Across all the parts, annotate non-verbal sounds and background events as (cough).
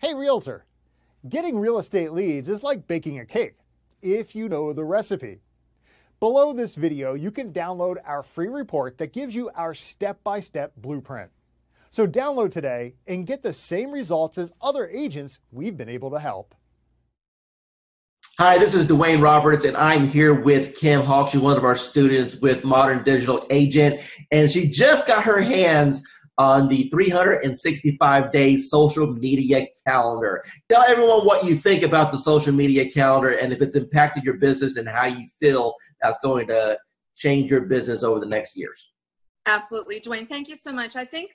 Hey, Realtor. Getting real estate leads is like baking a cake if you know the recipe. Below this video, you can download our free report that gives you our step by step blueprint. So download today and get the same results as other agents we've been able to help. Hi, this is Dwayne Roberts, and I'm here with Kim Hawk. She's one of our students with Modern Digital Agent, and she just got her hands on the 365 day social media calendar. Tell everyone what you think about the social media calendar and if it's impacted your business and how you feel that's going to change your business over the next years. Absolutely. Dwayne, thank you so much. I think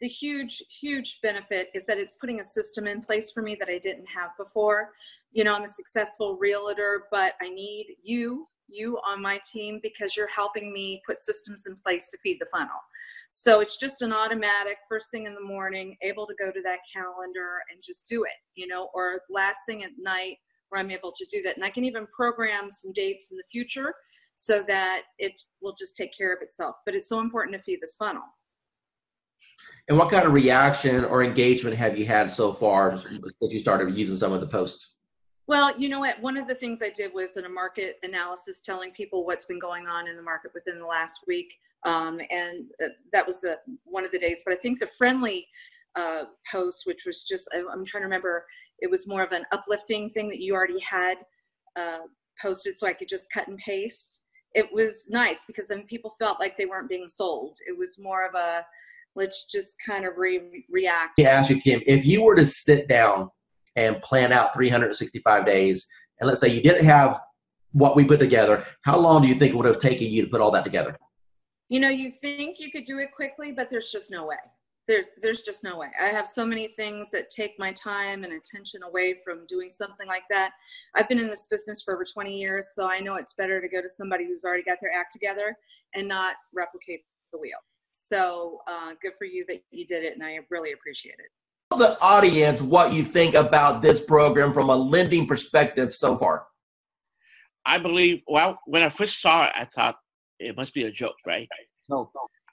the huge, huge benefit is that it's putting a system in place for me that I didn't have before. You know, I'm a successful realtor, but I need you you on my team because you're helping me put systems in place to feed the funnel. So it's just an automatic first thing in the morning, able to go to that calendar and just do it, you know, or last thing at night where I'm able to do that. And I can even program some dates in the future so that it will just take care of itself. But it's so important to feed this funnel. And what kind of reaction or engagement have you had so far since you started using some of the posts? Well, you know what? One of the things I did was in a market analysis telling people what's been going on in the market within the last week. Um, and uh, that was the, one of the days. But I think the friendly uh, post, which was just, I, am trying to remember, it was more of an uplifting thing that you already had uh, posted so I could just cut and paste. It was nice because then people felt like they weren't being sold. It was more of a, let's just kind of re- react. Yeah, ask you, Kim, if you were to sit down and plan out 365 days, and let's say you didn't have what we put together, how long do you think it would have taken you to put all that together? You know, you think you could do it quickly, but there's just no way. There's there's just no way. I have so many things that take my time and attention away from doing something like that. I've been in this business for over 20 years, so I know it's better to go to somebody who's already got their act together and not replicate the wheel. So uh, good for you that you did it, and I really appreciate it the audience what you think about this program from a lending perspective so far. I believe, well, when I first saw it, I thought it must be a joke, right? No,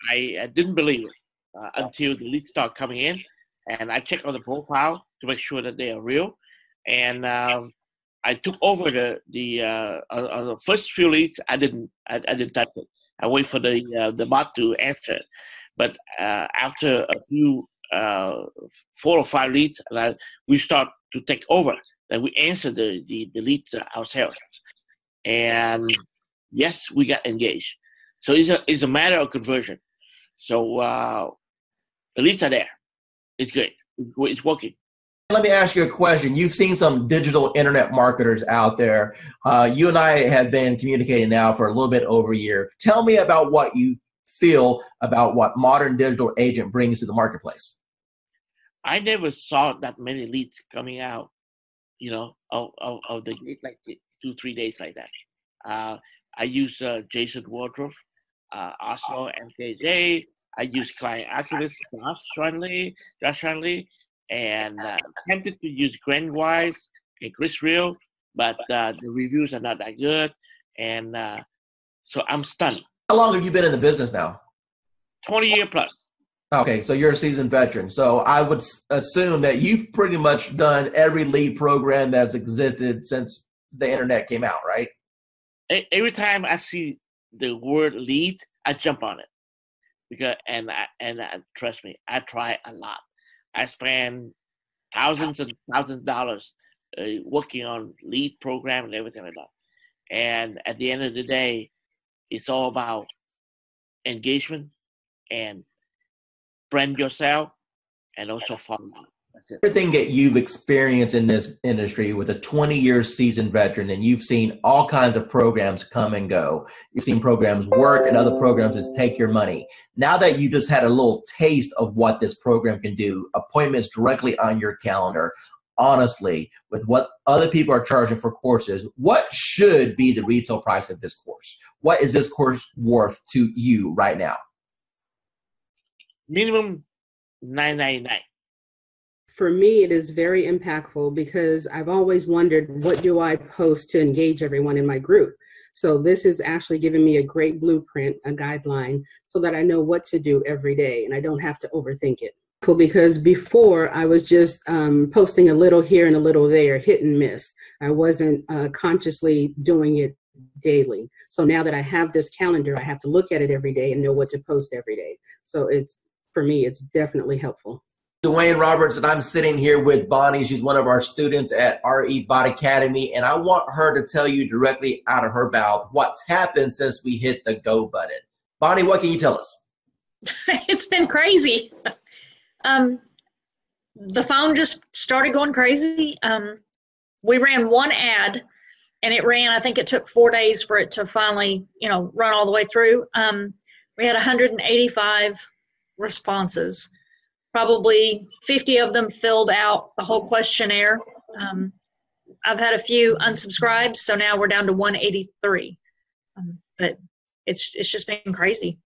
I, I didn't believe it uh, until the leads start coming in. And I checked on the profile to make sure that they are real. And um, I took over the the uh, on, the first few leads. I didn't I, I didn't touch it. I wait for the uh, the bot to answer it. But uh, after a few uh, four or five leads, and I, we start to take over. And we answer the, the, the leads ourselves. And yes, we got engaged. So it's a, it's a matter of conversion. So uh, the leads are there. It's good. It's working. Let me ask you a question. You've seen some digital internet marketers out there. Uh, you and I have been communicating now for a little bit over a year. Tell me about what you feel about what modern digital agent brings to the marketplace. I never saw that many leads coming out, you know, of, of, of the like two, three days like that. Uh, I use uh, Jason Woodruff, uh, also MKJ. I use client activist Josh Shanley, Josh Shanley, and uh, tempted to use Grant Wise and Chris Real, but uh, the reviews are not that good. And uh, so I'm stunned. How long have you been in the business now? 20 year plus. Okay, so you're a seasoned veteran. So I would assume that you've pretty much done every lead program that's existed since the internet came out, right? Every time I see the word lead, I jump on it because and I, and I, trust me, I try a lot. I spend thousands and thousands of dollars uh, working on lead program and everything like that. And at the end of the day, it's all about engagement and brand yourself, and also follow. Everything that you've experienced in this industry with a 20 year seasoned veteran, and you've seen all kinds of programs come and go. You've seen programs work and other programs just take your money. Now that you just had a little taste of what this program can do, appointments directly on your calendar, honestly, with what other people are charging for courses, what should be the retail price of this course? What is this course worth to you right now? Minimum 999 for me it is very impactful because i've always wondered what do i post to engage everyone in my group so this is actually giving me a great blueprint a guideline so that i know what to do every day and i don't have to overthink it Cool, because before I was just um, posting a little here and a little there, hit and miss. I wasn't uh, consciously doing it daily. So now that I have this calendar, I have to look at it every day and know what to post every day. So it's for me, it's definitely helpful. Dwayne Roberts, and I'm sitting here with Bonnie. She's one of our students at RE Bot Academy, and I want her to tell you directly out of her mouth what's happened since we hit the go button. Bonnie, what can you tell us? (laughs) it's been crazy. (laughs) Um, the phone just started going crazy. Um, we ran one ad and it ran, I think it took four days for it to finally, you know, run all the way through. Um, we had 185 responses. Probably 50 of them filled out the whole questionnaire. Um, I've had a few unsubscribed, so now we're down to 183. Um, but it's it's just been crazy.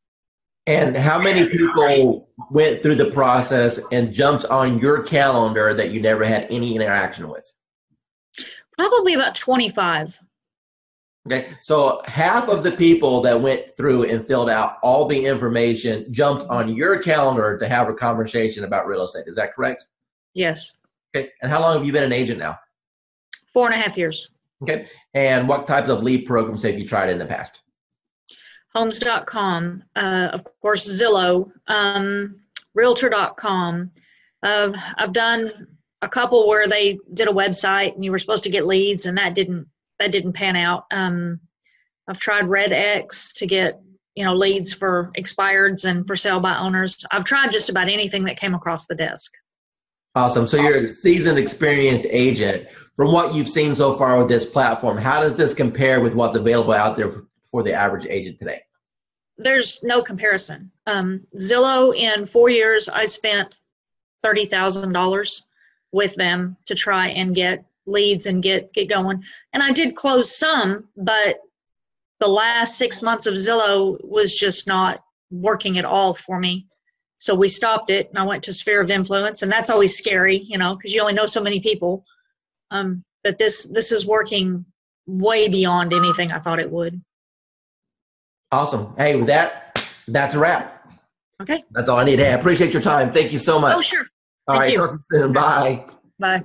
And how many people went through the process and jumped on your calendar that you never had any interaction with? Probably about 25. Okay, so half of the people that went through and filled out all the information jumped on your calendar to have a conversation about real estate. Is that correct? Yes. Okay, and how long have you been an agent now? Four and a half years. Okay, and what types of lead programs have you tried in the past? Homes.com, uh, of course, Zillow, um, Realtor.com. Uh, I've done a couple where they did a website and you were supposed to get leads, and that didn't that didn't pan out. Um, I've tried Red X to get you know leads for expireds and for sale by owners. I've tried just about anything that came across the desk. Awesome. So you're a seasoned, experienced agent. From what you've seen so far with this platform, how does this compare with what's available out there for the average agent today? There's no comparison. Um, Zillow, in four years, I spent thirty thousand dollars with them to try and get leads and get get going. And I did close some, but the last six months of Zillow was just not working at all for me. So we stopped it, and I went to Sphere of Influence, and that's always scary, you know, because you only know so many people. Um, but this this is working way beyond anything I thought it would. Awesome. Hey, with that, that's a wrap. Okay. That's all I need. Hey, I appreciate your time. Thank you so much. Oh, sure. All Thank right. Talk to you soon. Bye. Bye.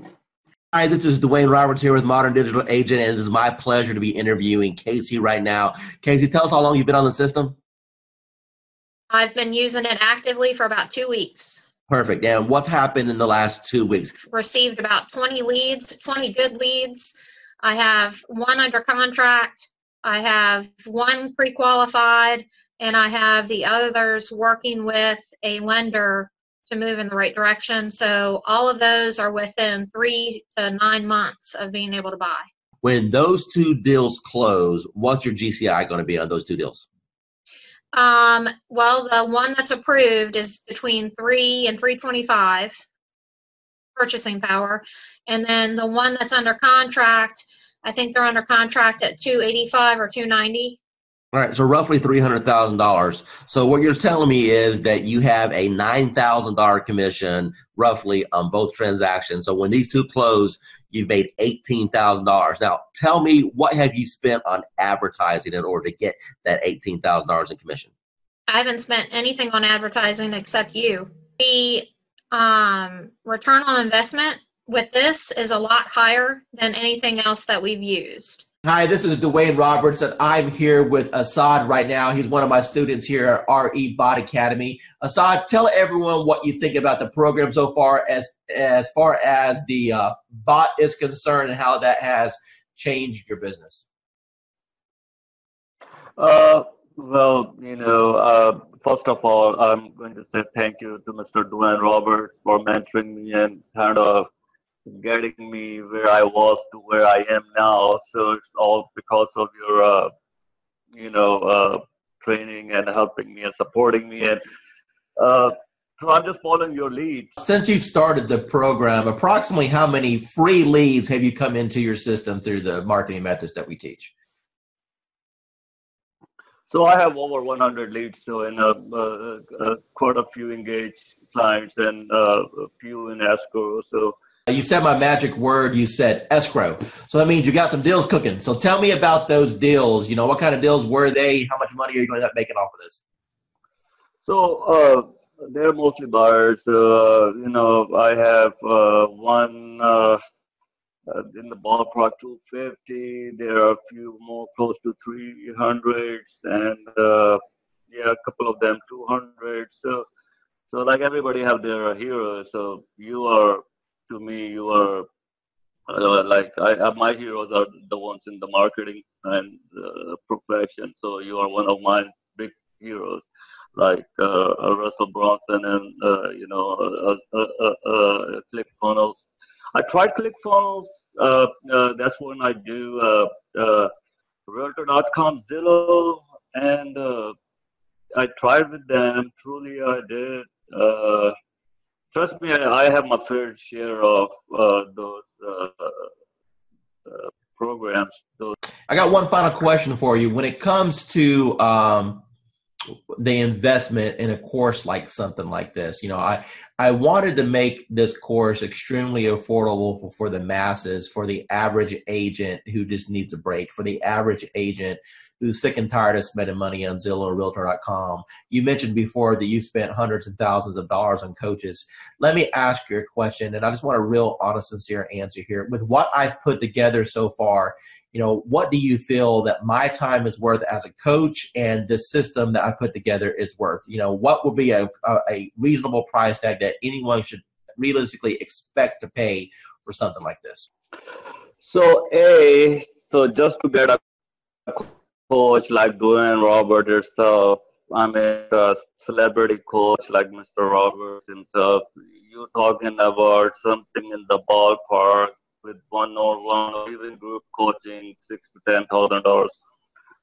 Hi, this is Dwayne Roberts here with Modern Digital Agent, and it is my pleasure to be interviewing Casey right now. Casey, tell us how long you've been on the system. I've been using it actively for about two weeks. Perfect. And what's happened in the last two weeks? Received about 20 leads, 20 good leads. I have one under contract. I have one pre qualified, and I have the others working with a lender to move in the right direction. So all of those are within three to nine months of being able to buy. When those two deals close, what's your GCI going to be on those two deals? Um, well, the one that's approved is between three and three twenty-five purchasing power, and then the one that's under contract, I think they're under contract at two eighty-five or two ninety. All right, so roughly three hundred thousand dollars. So what you're telling me is that you have a nine thousand dollar commission roughly on both transactions. So when these two close, you've made eighteen thousand dollars. Now, tell me what have you spent on advertising in order to get that eighteen thousand dollars in commission? I haven't spent anything on advertising except you. The um, return on investment with this is a lot higher than anything else that we've used. Hi, this is Dwayne Roberts, and I'm here with Assad right now. He's one of my students here at RE Bot Academy. Assad, tell everyone what you think about the program so far, as as far as the uh, bot is concerned, and how that has changed your business. Uh, well, you know, uh, first of all, I'm going to say thank you to Mr. Dwayne Roberts for mentoring me and kind of getting me where I was to where I am now. So it's all because of your, uh, you know, uh, training and helping me and supporting me. And uh, so I'm just following your lead. Since you've started the program, approximately how many free leads have you come into your system through the marketing methods that we teach? So I have over 100 leads, so in a, uh, uh, quite a few engaged clients and uh, a few in escrow. So You said my magic word. You said escrow. So that means you got some deals cooking. So tell me about those deals. You know, what kind of deals were they? How much money are you going to end up making off of this? So, uh, they're mostly buyers. Uh, you know, I have uh, one uh, uh in the ballpark 250. There are a few more close to 300s, and uh, yeah, a couple of them 200. So, so like everybody have their heroes. So you are, to me, you are uh, like I, uh, my heroes are the ones in the marketing and uh, profession. So you are one of my big heroes, like uh, uh Russell Brunson and uh, you know ClickFunnels. I tried ClickFunnels. that's when I do Realtor.com, Zillow, and I tried with them. Truly, I did. Trust me, I, have my fair share of those uh, uh, programs. Those I got one final question for you. When it comes to um, the investment in a course like something like this, you know, I I wanted to make this course extremely affordable for, for the masses, for the average agent who just needs a break, for the average agent who's sick and tired of spending money on Zillow or Realtor.com. You mentioned before that you spent hundreds and thousands of dollars on coaches. Let me ask you a question, and I just want a real, honest, sincere answer here. With what I've put together so far, you know, what do you feel that my time is worth as a coach and the system that I put together is worth? You know, what would be a, a, a reasonable price tag that anyone should realistically expect to pay for something like this? So, A, so just to get a coach like Dwayne Robert yourself, I mean, a celebrity coach like Mr. Roberts himself, you're talking about something in the ballpark with one or one or even group coaching, six to ten thousand dollars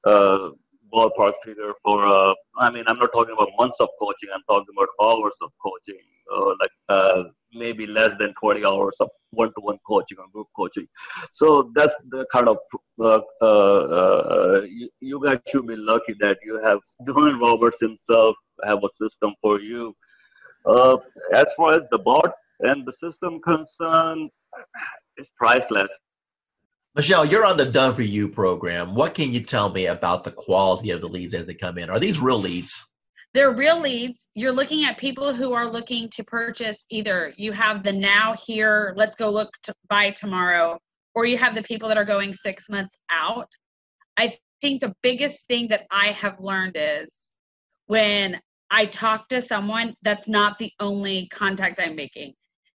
uh, ballpark figure for. Uh, I mean, I'm not talking about months of coaching. I'm talking about hours of coaching, like uh, maybe less than 20 hours of one-to-one coaching or group coaching. So that's the kind of uh, uh, uh, you, you, guys should be lucky that you have (laughs) Dwayne Roberts himself have a system for you. Uh, as far as the bot and the system concerned, it's priceless. Michelle, you're on the Done for You program. What can you tell me about the quality of the leads as they come in? Are these real leads? They're real leads. You're looking at people who are looking to purchase either you have the now here, let's go look to buy tomorrow, or you have the people that are going six months out. I think the biggest thing that I have learned is when I talk to someone, that's not the only contact I'm making.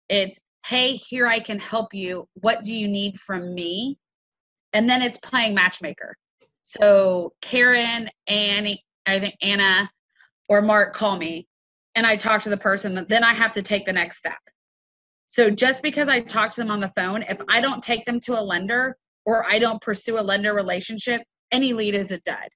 It's, hey, here I can help you. What do you need from me? And then it's playing matchmaker. So Karen, Annie, I think Anna, or Mark call me and I talk to the person, then I have to take the next step. So just because I talk to them on the phone, if I don't take them to a lender or I don't pursue a lender relationship, any lead is a dud.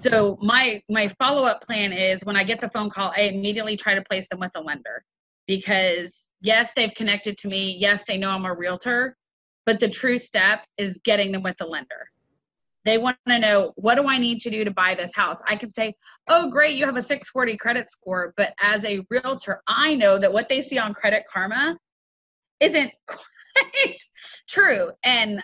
So my my follow-up plan is when I get the phone call, I immediately try to place them with a lender because yes, they've connected to me. Yes, they know I'm a realtor, but the true step is getting them with a lender. They want to know what do I need to do to buy this house? I can say, oh, great, you have a 640 credit score. But as a realtor, I know that what they see on Credit Karma isn't (laughs) quite true. And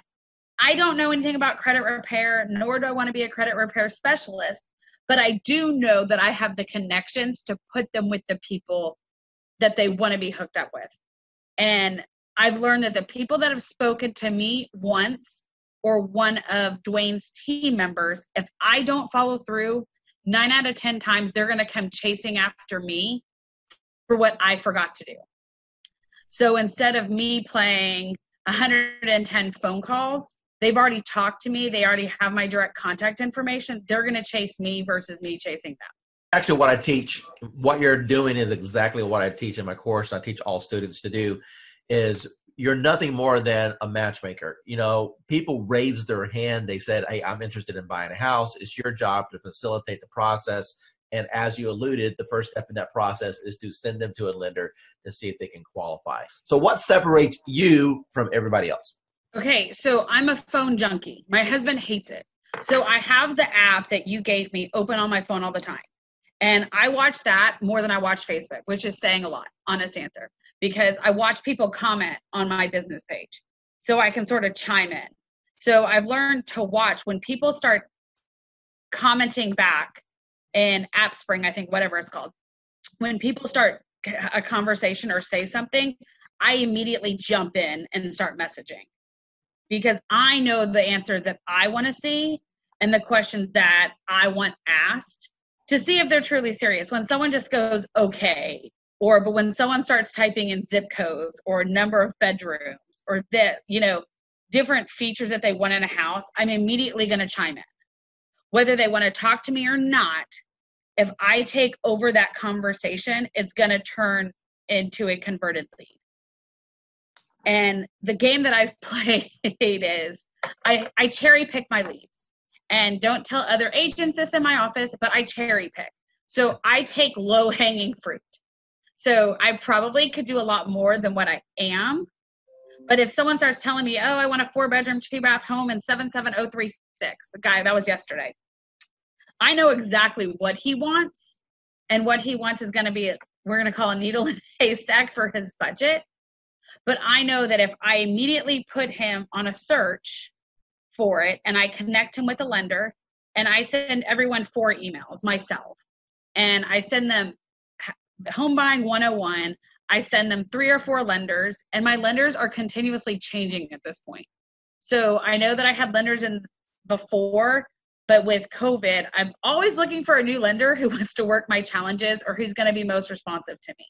I don't know anything about credit repair, nor do I want to be a credit repair specialist. But I do know that I have the connections to put them with the people that they want to be hooked up with. And I've learned that the people that have spoken to me once or one of Dwayne's team members, if I don't follow through, nine out of 10 times they're going to come chasing after me for what I forgot to do. So instead of me playing 110 phone calls, they've already talked to me, they already have my direct contact information. They're going to chase me versus me chasing them. Actually, what I teach, what you're doing is exactly what I teach in my course. I teach all students to do is you're nothing more than a matchmaker. You know, people raised their hand. They said, Hey, I'm interested in buying a house. It's your job to facilitate the process. And as you alluded, the first step in that process is to send them to a lender to see if they can qualify. So, what separates you from everybody else? Okay, so I'm a phone junkie. My husband hates it. So, I have the app that you gave me open on my phone all the time. And I watch that more than I watch Facebook, which is saying a lot, honest answer because I watch people comment on my business page. So I can sort of chime in. So I've learned to watch when people start commenting back in AppSpring, I think, whatever it's called. When people start a conversation or say something, I immediately jump in and start messaging because I know the answers that I want to see and the questions that I want asked to see if they're truly serious. When someone just goes, okay, or but when someone starts typing in zip codes or number of bedrooms or that, you know, different features that they want in a house, I'm immediately going to chime in. Whether they want to talk to me or not, if I take over that conversation, it's going to turn into a converted lead. And the game that I've (laughs) played is I, I cherry pick my leads and don't tell other agents this in my office, but I cherry pick. So I take low hanging fruit. So I probably could do a lot more than what I am. But if someone starts telling me, oh, I want a four bedroom, two bath home in 77036, the guy that was yesterday, I know exactly what he wants. And what he wants is going to be, we're going to call a needle in a (laughs) haystack for his budget. But I know that if I immediately put him on a search for it and I connect him with a lender and I send everyone four emails myself and I send them home buying 101 I send them three or four lenders and my lenders are continuously changing at this point so I know that I had lenders in before but with COVID I'm always looking for a new lender who (laughs) wants to work my challenges or who's going to be most responsive to me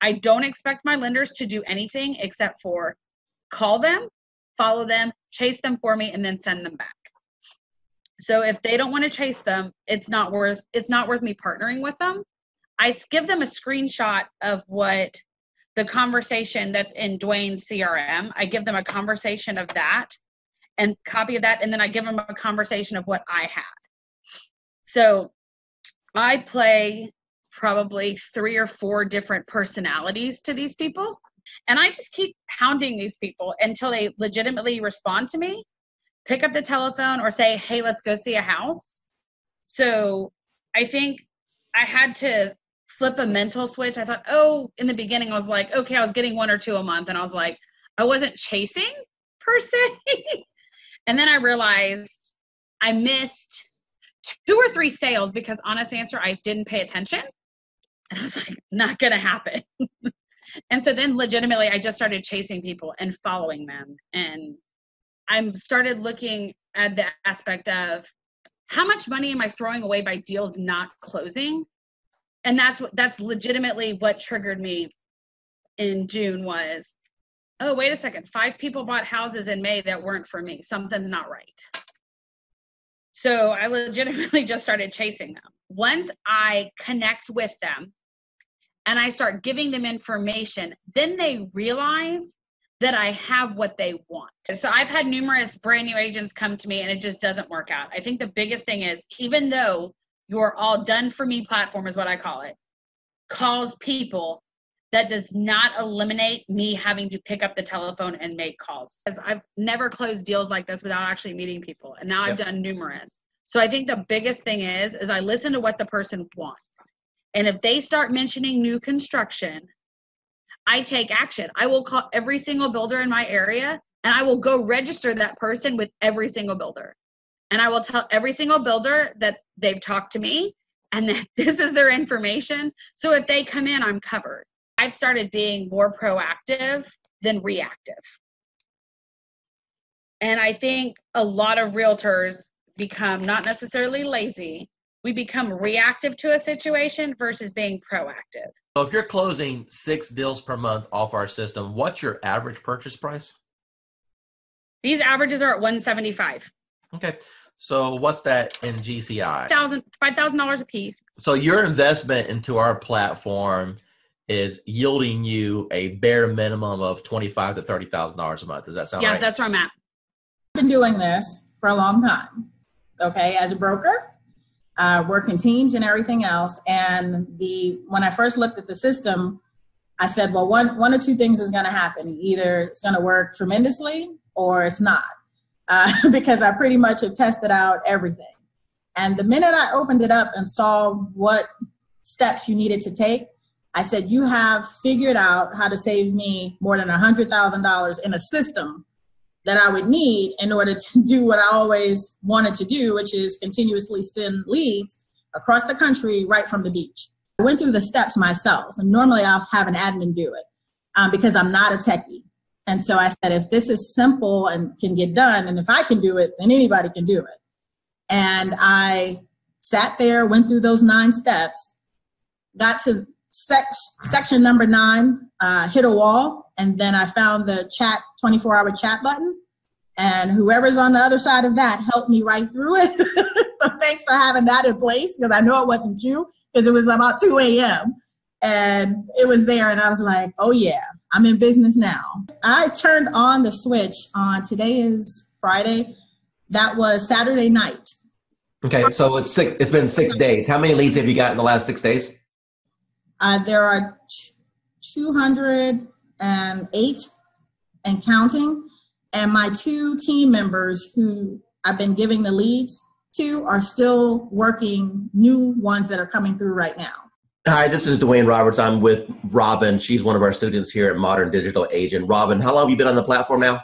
I don't expect my lenders to do anything except for call them follow them, chase them for me, and then send them back. So if they don't want to chase them, it's not worth it's not worth me partnering with them. I give them a screenshot of what the conversation that's in Dwayne's CRM. I give them a conversation of that and copy of that, and then I give them a conversation of what I had. So I play probably three or four different personalities to these people and I just keep hounding these people until they legitimately respond to me, pick up the telephone, or say, hey, let's go see a house. So I think I had to flip a mental switch. I thought, oh, in the beginning, I was like, okay, I was getting one or two a month. And I was like, I wasn't chasing per se. (laughs) and then I realized I missed two or three sales because honest answer, I didn't pay attention. And I was like, not to happen. (laughs) and so then legitimately i just started chasing people and following them and i started looking at the aspect of how much money am i throwing away by deals not closing and that's what that's legitimately what triggered me in june was oh wait a second five people bought houses in may that weren't for me something's not right so i legitimately (laughs) just started chasing them once i connect with them and I start giving them information, then they realize that I have what they want. So I've had numerous brand new agents come to me and it just doesn't work out. I think the biggest thing is even though your all done for me platform is what I call it, calls people that does not eliminate me having to pick up the telephone and make calls. Because I've never closed deals like this without actually meeting people and now. I've done numerous. So I think the biggest thing is is I listen to what the person wants. And if they start mentioning new construction, I take action. I will call every single builder in my area and I will go register that person with every single builder. And I will tell every single builder that they've talked to me and that (laughs) this is their information. So if they come in, I'm covered. I've started being more proactive than reactive. And I think a lot of realtors become not necessarily lazy, we become reactive to a situation versus being proactive. So if you're closing six deals per month off our system, what's your average purchase price? These averages are at 175. Okay. So what's that in GCI? Thousand five thousand dollars a piece. So your investment into our platform is yielding you a bare minimum of twenty five to thirty thousand dollars a month. Does that sound yeah, right? Yeah, that's where I'm at. I've been doing this for a long time. Okay, as a broker, uh, working teams and everything else. And the when I first looked at the system, I said, well, one one or two things is going to happen. Either it's going to work tremendously or it's not, uh, (laughs) because I pretty much have tested out everything. And the minute I opened it up and saw what steps you needed to take, I said, you have figured out how to save me more than a $100,000 in a system that I would need in order to (laughs) do what I always wanted to do, which is continuously send leads across the country right from the beach. I went through the steps myself, and normally I'll have an admin do it um, because I'm not a techie. And so I said, if this is simple and can get done, and if I can do it, then anybody can do it. And I sat there, went through those nine steps, got to sec- section number nine, uh, hit a wall, and then I found the chat 24 hour chat button. And whoever's on the other side of that helped me right through it. (laughs) so thanks for having that in place because I know it wasn't you because it was about 2 a.m. And it was there, and I was like, oh yeah, I'm in business now. I turned on the switch on today is Friday. That was Saturday night. Okay, so it's six. It's been six days. How many leads have you got in the last six days? Uh, there are 208 and counting, and my two team members who I've been giving the leads to are still working new ones that are coming through right now. Hi, this is Dwayne Roberts. I'm with Robin. She's one of our students here at Modern Digital Agent. Robin, how long have you been on the platform now?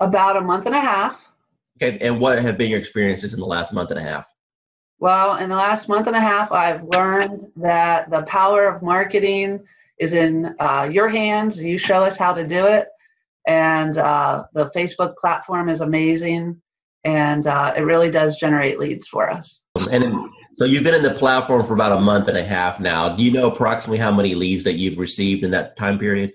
About a month and a half. Okay, and what have been your experiences in the last month and a half? Well, in the last month and a half, I've learned that the power of marketing is in uh, your hands. You show us how to do it. And uh, the Facebook platform is amazing. And uh, it really does generate leads for us. And so you've been in the platform for about a month and a half now. Do you know approximately how many leads that you've received in that time period?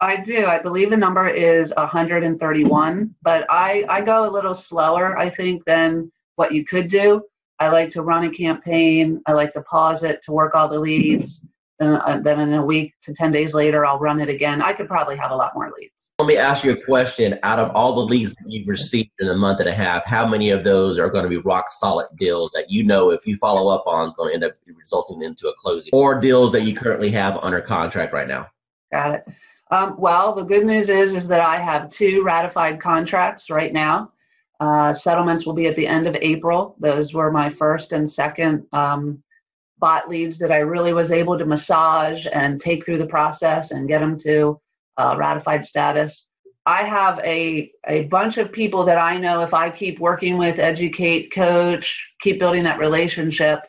I do. I believe the number is 131, but I, I go a little slower, I think, than what you could do. I like to run a campaign. I like to pause it to work all the leads. Then, uh, then in a week to 10 days later, I'll run it again. I could probably have a lot more leads. Let me ask you a question. Out of all the leads that you've received in a month and a half, how many of those are going to be rock solid deals that you know if you follow up on is going to end up resulting into a closing or deals that you currently have under contract right now? Got it. Um, well, the good news is is that I have two ratified contracts right now. Uh, settlements will be at the end of April. Those were my first and second um, bot leads that I really was able to massage and take through the process and get them to uh, ratified status. I have a, a bunch of people that I know if I keep working with, educate, coach, keep building that relationship,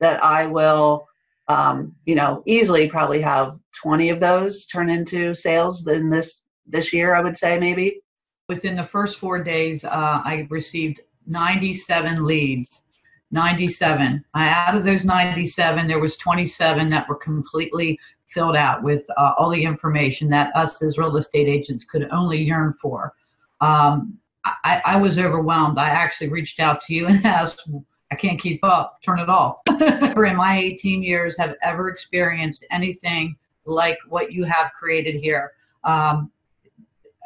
that I will um, you know, easily probably have 20 of those turn into sales in this this year. I would say maybe. Within the first four days, uh, I received 97 leads. 97. I, out of those 97, there was 27 that were completely filled out with uh, all the information that us as real estate agents could only yearn for. Um, I, I was overwhelmed. I actually reached out to you and (laughs) asked I can't keep up, turn it off. (laughs) In my 18 years have ever experienced anything like what you have created here. Um,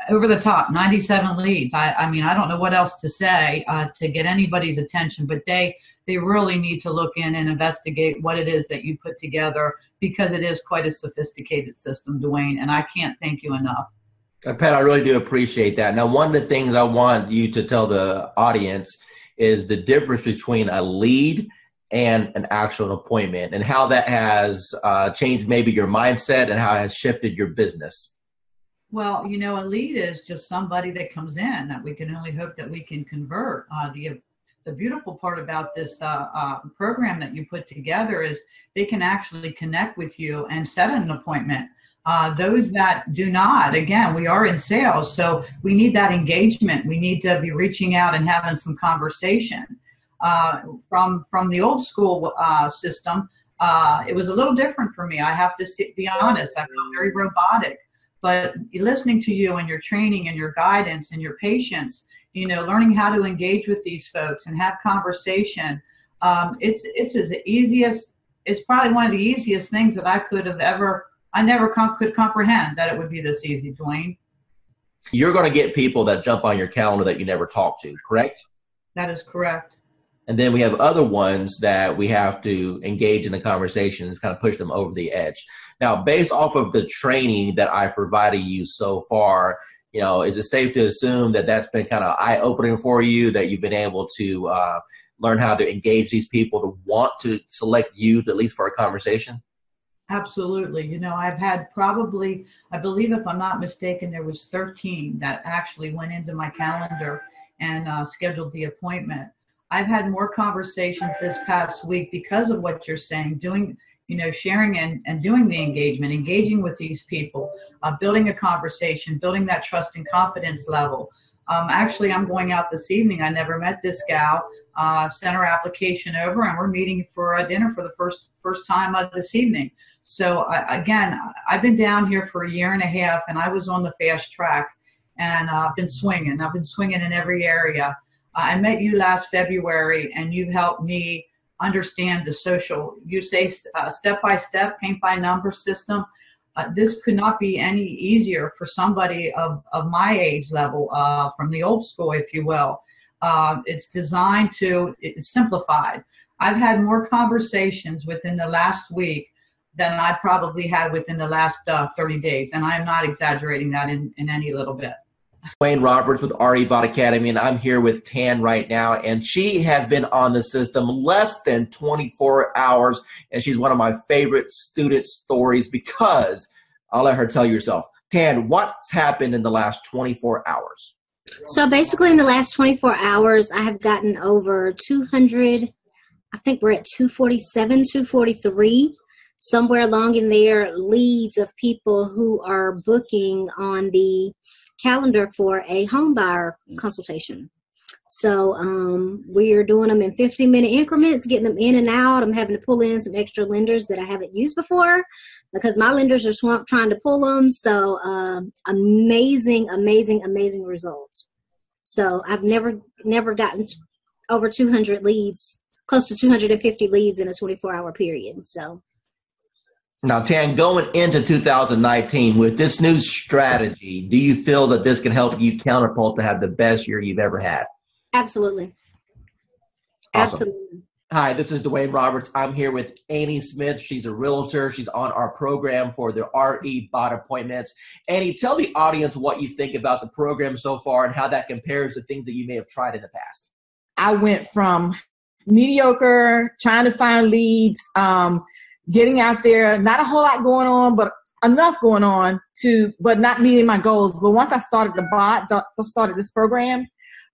over the top, 97 leads. I, I, mean, I don't know what else to say uh, to get anybody's attention, but they they really need to look in and investigate what it is that you put together because it is quite a sophisticated system, Dwayne, and I can't thank you enough. Uh, Pat, I really do appreciate that. Now, one of the things I want you to tell the audience is the difference between a lead and an actual appointment and how that has uh, changed maybe your mindset and how it has shifted your business. Well, you know, a lead is just somebody that comes in that we can only hope that we can convert. Uh, the the beautiful part about this uh, uh, program that you put together is they can actually connect with you and set an appointment. Uh, those that do not, again, we are in sales, so we need that engagement. We need to be reaching out and having some conversation. Uh, from from the old school uh, system, uh, it was a little different for me. I have to be honest. I felt very robotic. But listening to you and your training and your guidance and your patience, you know, learning how to engage with these folks and have conversation, um, it's it's as easiest. It's probably one of the easiest things that I could have ever I never com- could comprehend that it would be this easy, Dwayne. You're going to get people that jump on your calendar that you never talk to, correct? That is correct. And then we have other ones that we have to engage in the conversations, kind of push them over the edge. Now, based off of the training that I've provided you so far, you know, is it safe to assume that that's been kind of eye opening for you, that you've been able to uh, learn how to engage these people to want to select you, at least for a conversation? Absolutely. You know, I've had probably, I believe, if I'm not mistaken, there was 13 that actually went into my calendar and uh, scheduled the appointment. I've had more conversations this past week because of what you're saying, doing, you know, sharing and, and doing the engagement, engaging with these people, uh, building a conversation, building that trust and confidence level. Um, actually, I'm going out this evening. I never met this gal. Uh, sent her application over, and we're meeting for a dinner for the first first time of this evening. So I, again, I've been down here for a year and a half, and I was on the fast track, and I've uh, been swinging. I've been swinging in every area. I met you last February, and you've helped me understand the social. You say uh, step by step, paint by number system. Uh, this could not be any easier for somebody of, of my age level, uh, from the old school, if you will. Uh, it's designed to, it's simplified. I've had more conversations within the last week than I probably had within the last uh, 30 days. And I'm not exaggerating that in, in any little bit. Wayne Roberts with RE Bot Academy, and I'm here with Tan right now, and she has been on the system less than 24 hours, and she's one of my favorite student stories because I'll let her tell yourself. Tan, what's happened in the last 24 hours? So basically, in the last 24 hours, I have gotten over 200. I think we're at 247, 243 somewhere along in there leads of people who are booking on the calendar for a home buyer consultation. So um, we're doing them in 15 minute increments, getting them in and out. I'm having to pull in some extra lenders that I haven't used before because my lenders are swamped trying to pull them. So um, amazing, amazing, amazing results. So I've never, never gotten over 200 leads, close to 250 leads in a 24 hour period. So now, Tan, going into 2019 with this new strategy, do you feel that this can help you counterpult to have the best year you've ever had? Absolutely. Awesome. Absolutely. Hi, this is Dwayne Roberts. I'm here with Annie Smith. She's a realtor. She's on our program for the RE bot appointments. Annie, tell the audience what you think about the program so far and how that compares to things that you may have tried in the past. I went from mediocre, trying to find leads, um, getting out there, not a whole lot going on, but enough going on to, but not meeting my goals. But once I started the bot, started this program,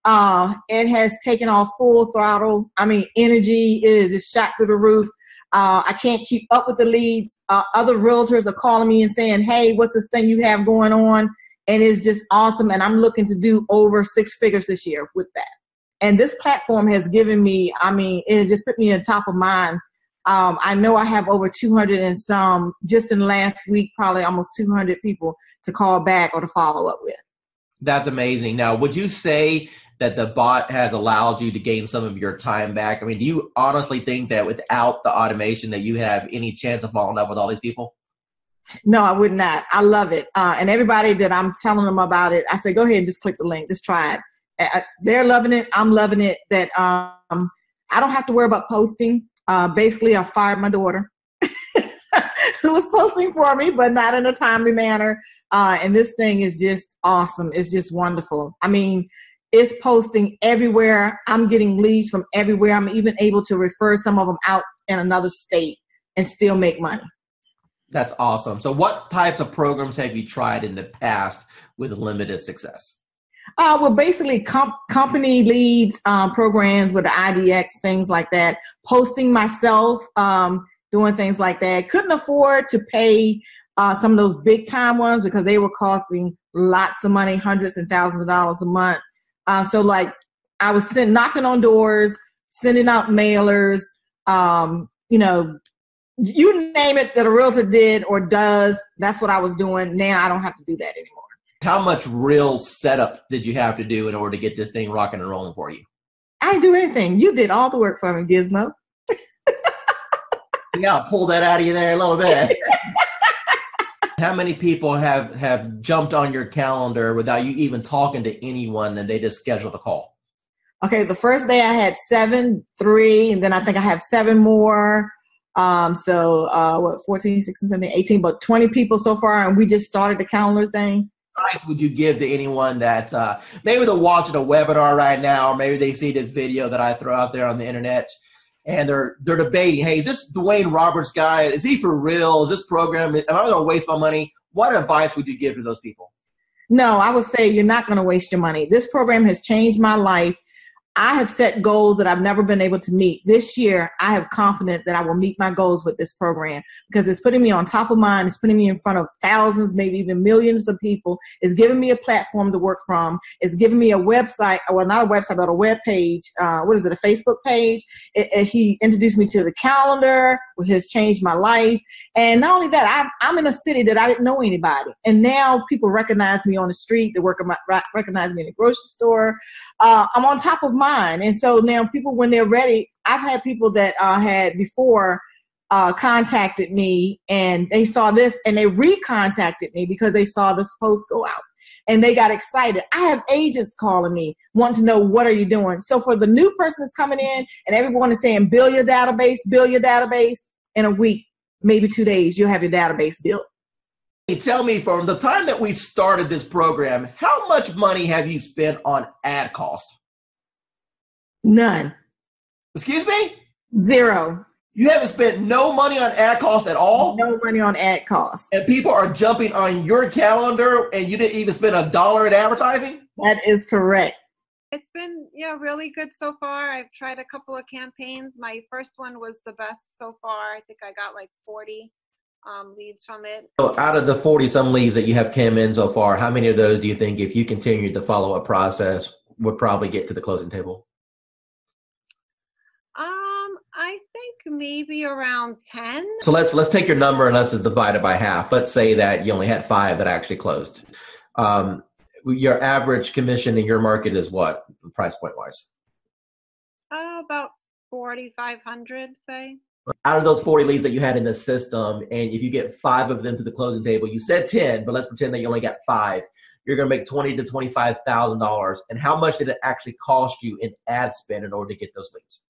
uh, it has taken off full throttle. I mean, energy is is shot through the roof. Uh, I can't keep up with the leads. Uh, other realtors are calling me and saying, "Hey, what's this thing you have going on?" And it's just awesome. And I'm looking to do over six figures this year with that. And this platform has given me, I mean, it has just put me on top of mind um, I know I have over 200 and some just in last week, probably almost 200 people to call back or to follow up with. That's amazing. Now, would you say that the bot has allowed you to gain some of your time back? I mean, do you honestly think that without the automation that you have any chance of following up with all these people? No, I would not. I love it. Uh, and everybody that I'm telling them about it, I say, go ahead and just click the link. Just try it. Uh, they're loving it. I'm loving it. That um, I don't have to worry about posting uh, basically, I fired my daughter. (laughs) who was posting for me, but not in a timely manner. Uh, and this thing is just awesome. It's just wonderful. I mean, it's posting everywhere. I'm getting leads from everywhere. I'm even able to refer some of them out in another state and still make money. That's awesome. So, what types of programs have you tried in the past with limited success? Uh, well, basically, comp- company leads um, programs with the IDX, things like that. Posting myself, um, doing things like that. Couldn't afford to pay uh, some of those big time ones because they were costing lots of money, hundreds and thousands of dollars a month. Uh, so, like, I was send, knocking on doors, sending out mailers, um, you know, you name it that a realtor did or does. That's what I was doing. Now I don't have to do that anymore. How much real setup did you have to do in order to get this thing rocking and rolling for you? I didn't do anything. You did all the work for me, Gizmo. (laughs) yeah, pull that out of you there a little bit. (laughs) How many people have have jumped on your calendar without you even talking to anyone and they just scheduled a call? Okay, the first day I had seven, three, and then I think I have seven more. Um, so uh, what, 14, 16, 17, 18, but 20 people so far, and we just started the calendar thing advice would you give to anyone that uh, maybe they're watching a webinar right now, or maybe they see this video that I throw out there on the internet, and they're they're debating, hey, is this Dwayne Roberts guy? Is he for real? Is this program? Am I going to waste my money? What advice would you give to those people? No, I would say you're not going to waste your money. This program has changed my life. I have set goals that I've never been able to meet. This year, I have confidence that I will meet my goals with this program because it's putting me on top of mind. It's putting me in front of thousands, maybe even millions of people. It's giving me a platform to work from. It's giving me a website, well, not a website, but a web page. Uh, what is it? A Facebook page. It, it, he introduced me to the calendar, has changed my life. And not only that, I, I'm in a city that I didn't know anybody, and now people recognize me on the street. They work, my, recognize me in the grocery store. Uh, I'm on top of mine. And so now people, when they're ready, I've had people that uh, had before uh, contacted me and they saw this and they recontacted me because they saw this post go out and they got excited. I have agents calling me wanting to know what are you doing. So for the new person that's coming in and everyone is saying build your database, build your database in a week, maybe two days, you'll have your database built. Tell me from the time that we started this program, how much money have you spent on ad cost? None. Excuse me? Zero. You haven't spent no money on ad cost at all? No money on ad cost. And people are jumping on your calendar and you didn't even spend a dollar in advertising? That is correct. It's been yeah really good so far. I've tried a couple of campaigns. My first one was the best so far. I think I got like 40 um, leads from it. So out of the 40 some leads that you have came in so far, how many of those do you think if you continued the follow up process would probably get to the closing table? Maybe around 10. So let's let's take your number and let's just divide it by half. Let's say that you only had five that actually closed. Um, your average commission in your market is what price point wise? Uh, about 4,500, say. Out of those 40 leads that you had in the system, and if you get five of them to the closing table, you said 10, but let's pretend that you only got five. You're going to make twenty to twenty-five thousand dollars. And how much did it actually cost you in ad spend in order to get those leads?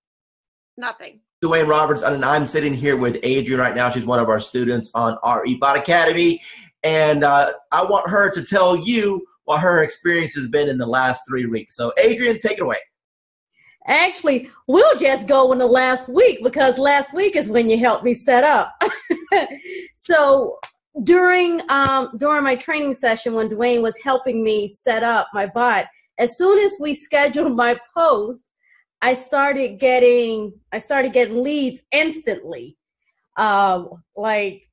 Nothing. Dwayne Roberts, and I'm sitting here with Adrian right now. She's one of our students on our eBot Academy. And uh, I want her to tell you what her experience has been in the last three weeks. So, Adrian, take it away. Actually, we'll just go in the last week because last week is when you helped me set up. (laughs) so, during um, during my training session, when Dwayne was helping me set up my bot, as soon as we scheduled my post, I started getting I started getting leads instantly. Um, like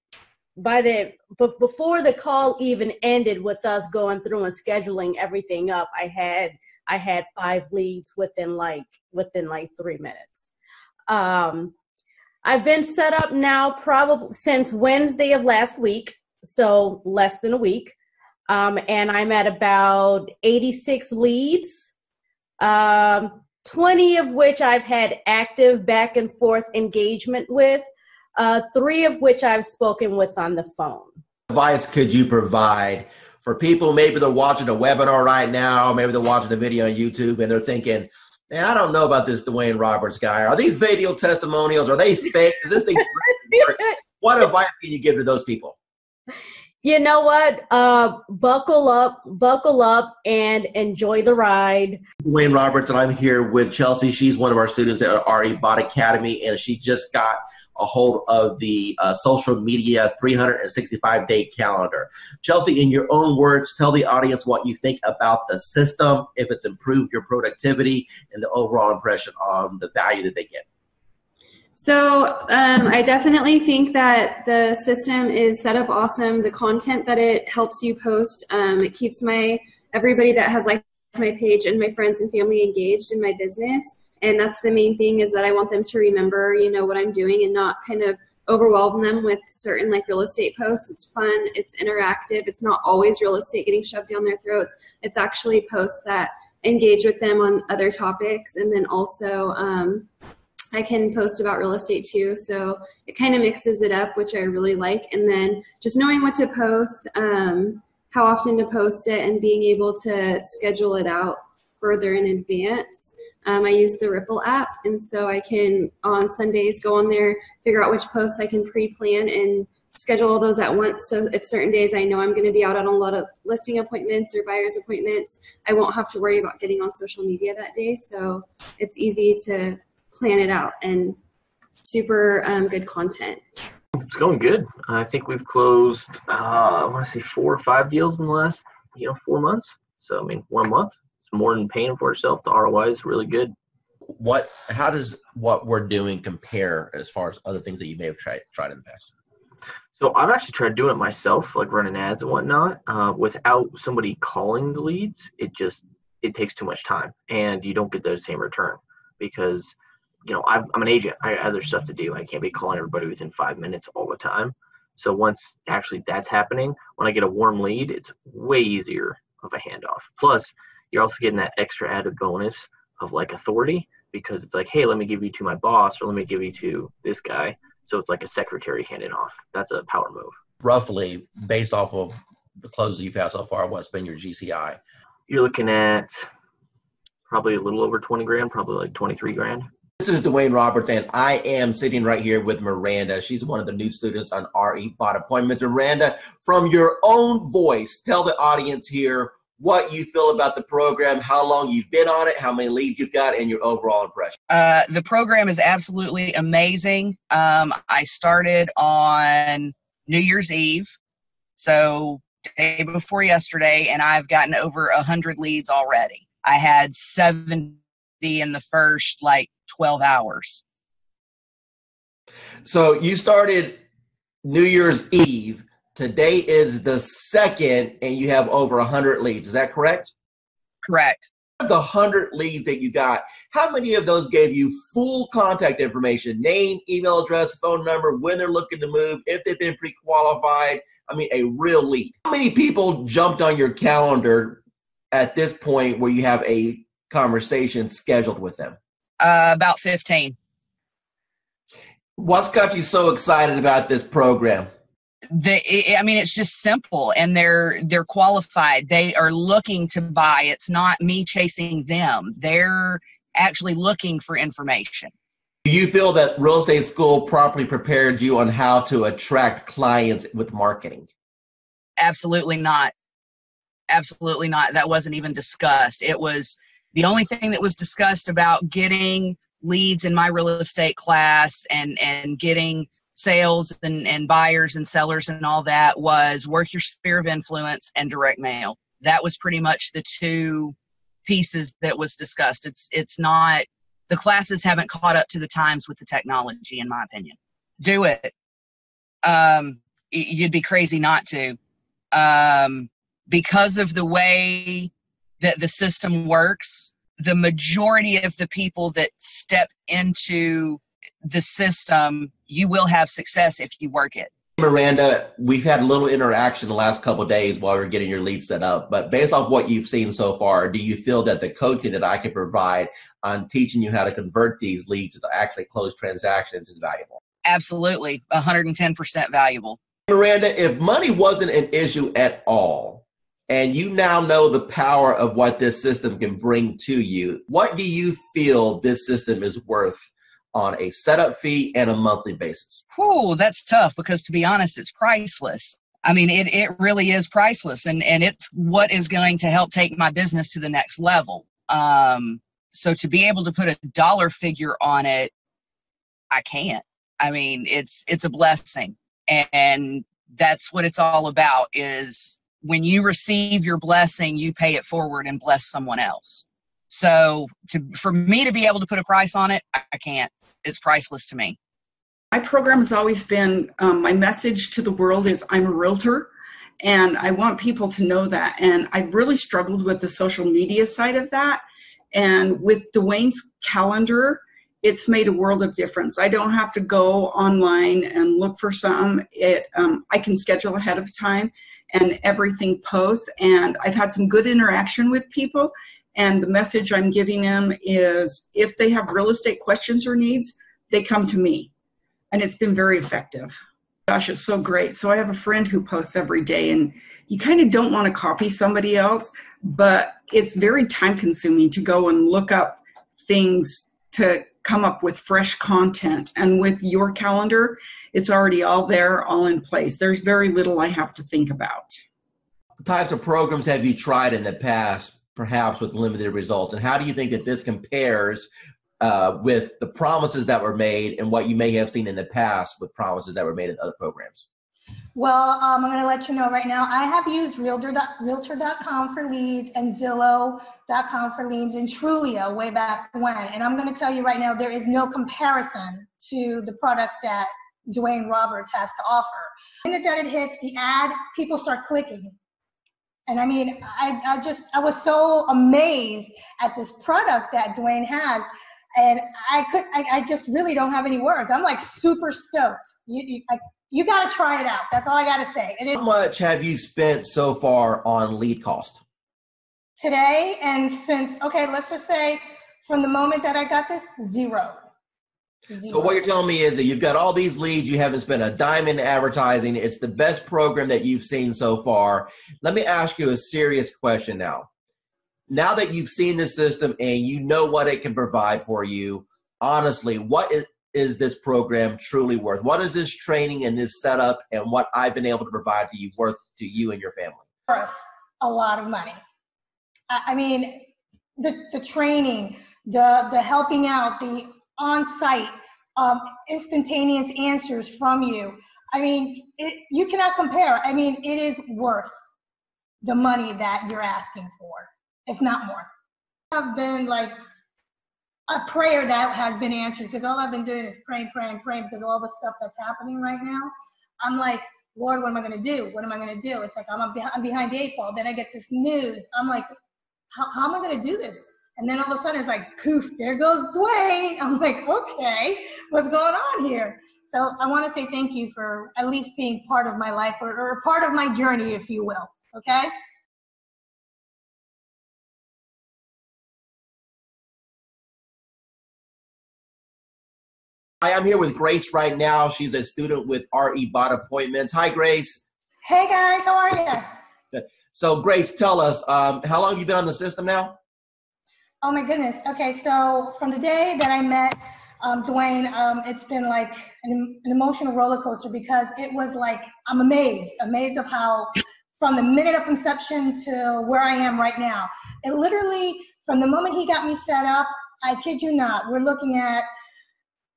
by the but before the call even ended with us going through and scheduling everything up, I had I had five leads within like within like three minutes. Um, I've been set up now probably since Wednesday of last week, so less than a week. Um, and I'm at about 86 leads. Um, 20 of which I've had active back and forth engagement with, uh, three of which I've spoken with on the phone. Advice could you provide for people? Maybe they're watching a webinar right now, maybe they're watching a video on YouTube and they're thinking, man, I don't know about this Dwayne Roberts guy. Are these video testimonials? Are they fake? Is this thing? (laughs) what advice can you give to those people? You know what? Uh, buckle up, buckle up, and enjoy the ride. Wayne Roberts, and I'm here with Chelsea. She's one of our students at our Bot Academy, and she just got a hold of the uh, social media 365 day calendar. Chelsea, in your own words, tell the audience what you think about the system, if it's improved your productivity, and the overall impression on the value that they get. So um, I definitely think that the system is set up awesome. The content that it helps you post, um, it keeps my everybody that has liked my page and my friends and family engaged in my business. And that's the main thing is that I want them to remember, you know, what I'm doing and not kind of overwhelm them with certain like real estate posts. It's fun, it's interactive, it's not always real estate getting shoved down their throats. It's actually posts that engage with them on other topics and then also um, I can post about real estate too. So it kind of mixes it up, which I really like. And then just knowing what to post, um, how often to post it, and being able to schedule it out further in advance. Um, I use the Ripple app, and so I can on Sundays go on there, figure out which posts I can pre-plan and schedule all those at once. So if certain days I know I'm going to be out on a lot of listing appointments or buyers appointments, I won't have to worry about getting on social media that day. So it's easy to plan it out and super um, good content. It's going good. I think we've closed, uh, I want to say four or five deals in the last, you know, four months. So I mean, one month. It's more than paying for itself. The ROI is really good. what how does what we're doing compare as far as other things that you may have tried tried in the past? So I've actually tried doing it myself, like running ads and whatnot, uh, without somebody calling the leads. It just it takes too much time, and you don't get the same return because you know I'm, I'm an agent. I have other stuff to do. I can't be calling everybody within five minutes all the time. So once actually that's happening, when I get a warm lead, it's way easier of a handoff. Plus, you're also getting that extra added bonus of like authority because it's like, hey, let me give you to my boss or let me give you to this guy. So it's like a secretary handing off. That's a power move. Roughly, based off of the closes you've had so far, what's been your GCI? You're looking at probably a little over 20 grand, probably like 23 grand. This is Dwayne Roberts, and I am sitting right here with Miranda. She's one of the new students on RE Bot Appointments. Miranda, from your own voice, tell the audience here what you feel about the program, how long you've been on it, how many leads you've got, and your overall impression. Uh, the program is absolutely amazing. Um, I started on New Year's Eve, so day before yesterday, and I've gotten over a hundred leads already. I had seventy in the first like twelve hours. So you started New Year's Eve. Today is the second, and you have over 100 leads. Is that correct? Correct. Of the 100 leads that you got, how many of those gave you full contact information name, email address, phone number, when they're looking to move, if they've been pre qualified? I mean, a real lead. How many people jumped on your calendar at this point where you have a conversation scheduled with them? Uh, about 15. What's got you so excited about this program? the i mean it's just simple and they're they're qualified. They are looking to buy. It's not me chasing them. They're actually looking for information. Do you feel that real estate school properly prepared you on how to attract clients with marketing? absolutely not. Absolutely not. That wasn't even discussed. It was the only thing that was discussed about getting leads in my real estate class and and getting sales and, and buyers and sellers and all that was work your sphere of influence and direct mail. That was pretty much the two pieces that was discussed. It's it's not the classes haven't caught up to the times with the technology in my opinion. Do it. Um you'd be crazy not to. Um because of the way that the system works the majority of the people that step into the system you will have success if you work it Miranda, we've had a little interaction the last couple of days while we're getting your lead set up. But based off what you've seen so far, do you feel that the coaching that I can provide on teaching you how to convert these leads to actually close transactions is valuable? absolutely 110% valuable Miranda, if money wasn't an issue at all, and you now know the power of what this system can bring to you, what do you feel this system is worth on a setup fee and a monthly basis? Whew, that's tough because to be honest, it's priceless. I mean, it, it really is priceless and, and it's what is going to help take my business to the next level. Um, so to be able to put a dollar figure on it, I can't. I mean, it's, it's a blessing and that's what it's all about is when you receive your blessing, you pay it forward and bless someone else. So to, for me to be able to put a price on it, I can't. It's priceless to me. My program has always been um, my message to the world is I'm a realtor, and I want people to know that. And I've really struggled with the social media side of that. And with Dwayne's calendar, it's made a world of difference. I don't have to go online and look for some. It um, I can schedule ahead of time, and everything posts. And I've had some good interaction with people. And the message I'm giving them is if they have real estate questions or needs, they come to me. And it's been very effective. Gosh, it's so great. So I have a friend who posts every day, and you kind of don't want to copy somebody else, but it's very time consuming to go and look up things to come up with fresh content. And with your calendar, it's already all there, all in place. There's very little I have to think about. What types of programs have you tried in the past, perhaps with limited results? And how do you think that this compares uh, with the promises that were made and what you may have seen in the past with promises that were made in other programs? Well, um, I'm going to let you know right now. I have used Realtor, Realtor.com for leads and Zillow.com for leads and Trulia way back when. And I'm going to tell you right now, there is no comparison to the product that Dwayne Roberts has to offer. The minute that it hits the ad, people start clicking. And I mean, I, I just, I was so amazed at this product that Dwayne has. And I could, I, I just really don't have any words. I'm like super stoked. You, you, I, you got to try it out. That's all I got to say. How much have you spent so far on lead cost? today and since, okay, let's just say from the moment that I got this, zero. So what you're telling me is that you've got all these leads, you haven't spent a dime in advertising. It's the best program that you've seen so far. Let me ask you a serious question now. Now that you've seen the system and you know what it can provide for you, honestly, what is, is this program truly worth? What is this training and this setup and what I've been able to provide to you worth to you and your family? worth a lot of money. I, mean, the, the training, the, the helping out, the on-site, um, instantaneous answers from you. I mean, it, you cannot compare. I mean, it is worth the money that you're asking for, if not more. I've been like a prayer that has been answered because all I've been doing is praying, praying, praying because all the stuff that's happening right now. I'm like, Lord, what am I going to do? What am I going to do? It's like I'm, I'm behind the eight ball. Then I get this news. I'm like, how, how am I going to do this? And then all of a sudden it's like, poof, there goes Dwayne. (laughs) I'm like, okay, what's going on here? So I want to say thank you for at least being part of my life or, or part of my journey, if you will. Okay? Hi, I'm here with Grace right now. She's a student with RE Bot Appointments. Hi, Grace. Hey guys, how are you? (laughs) So, Grace, tell us, um, how long have you been on the system now? Oh my goodness. Okay, so from the day that I met um, Dwayne, um, it's been like an, an emotional roller coaster because it was like I'm amazed, amazed of how from the minute of conception to where I am right now. It literally, from the moment he got me set up, I kid you not, we're looking at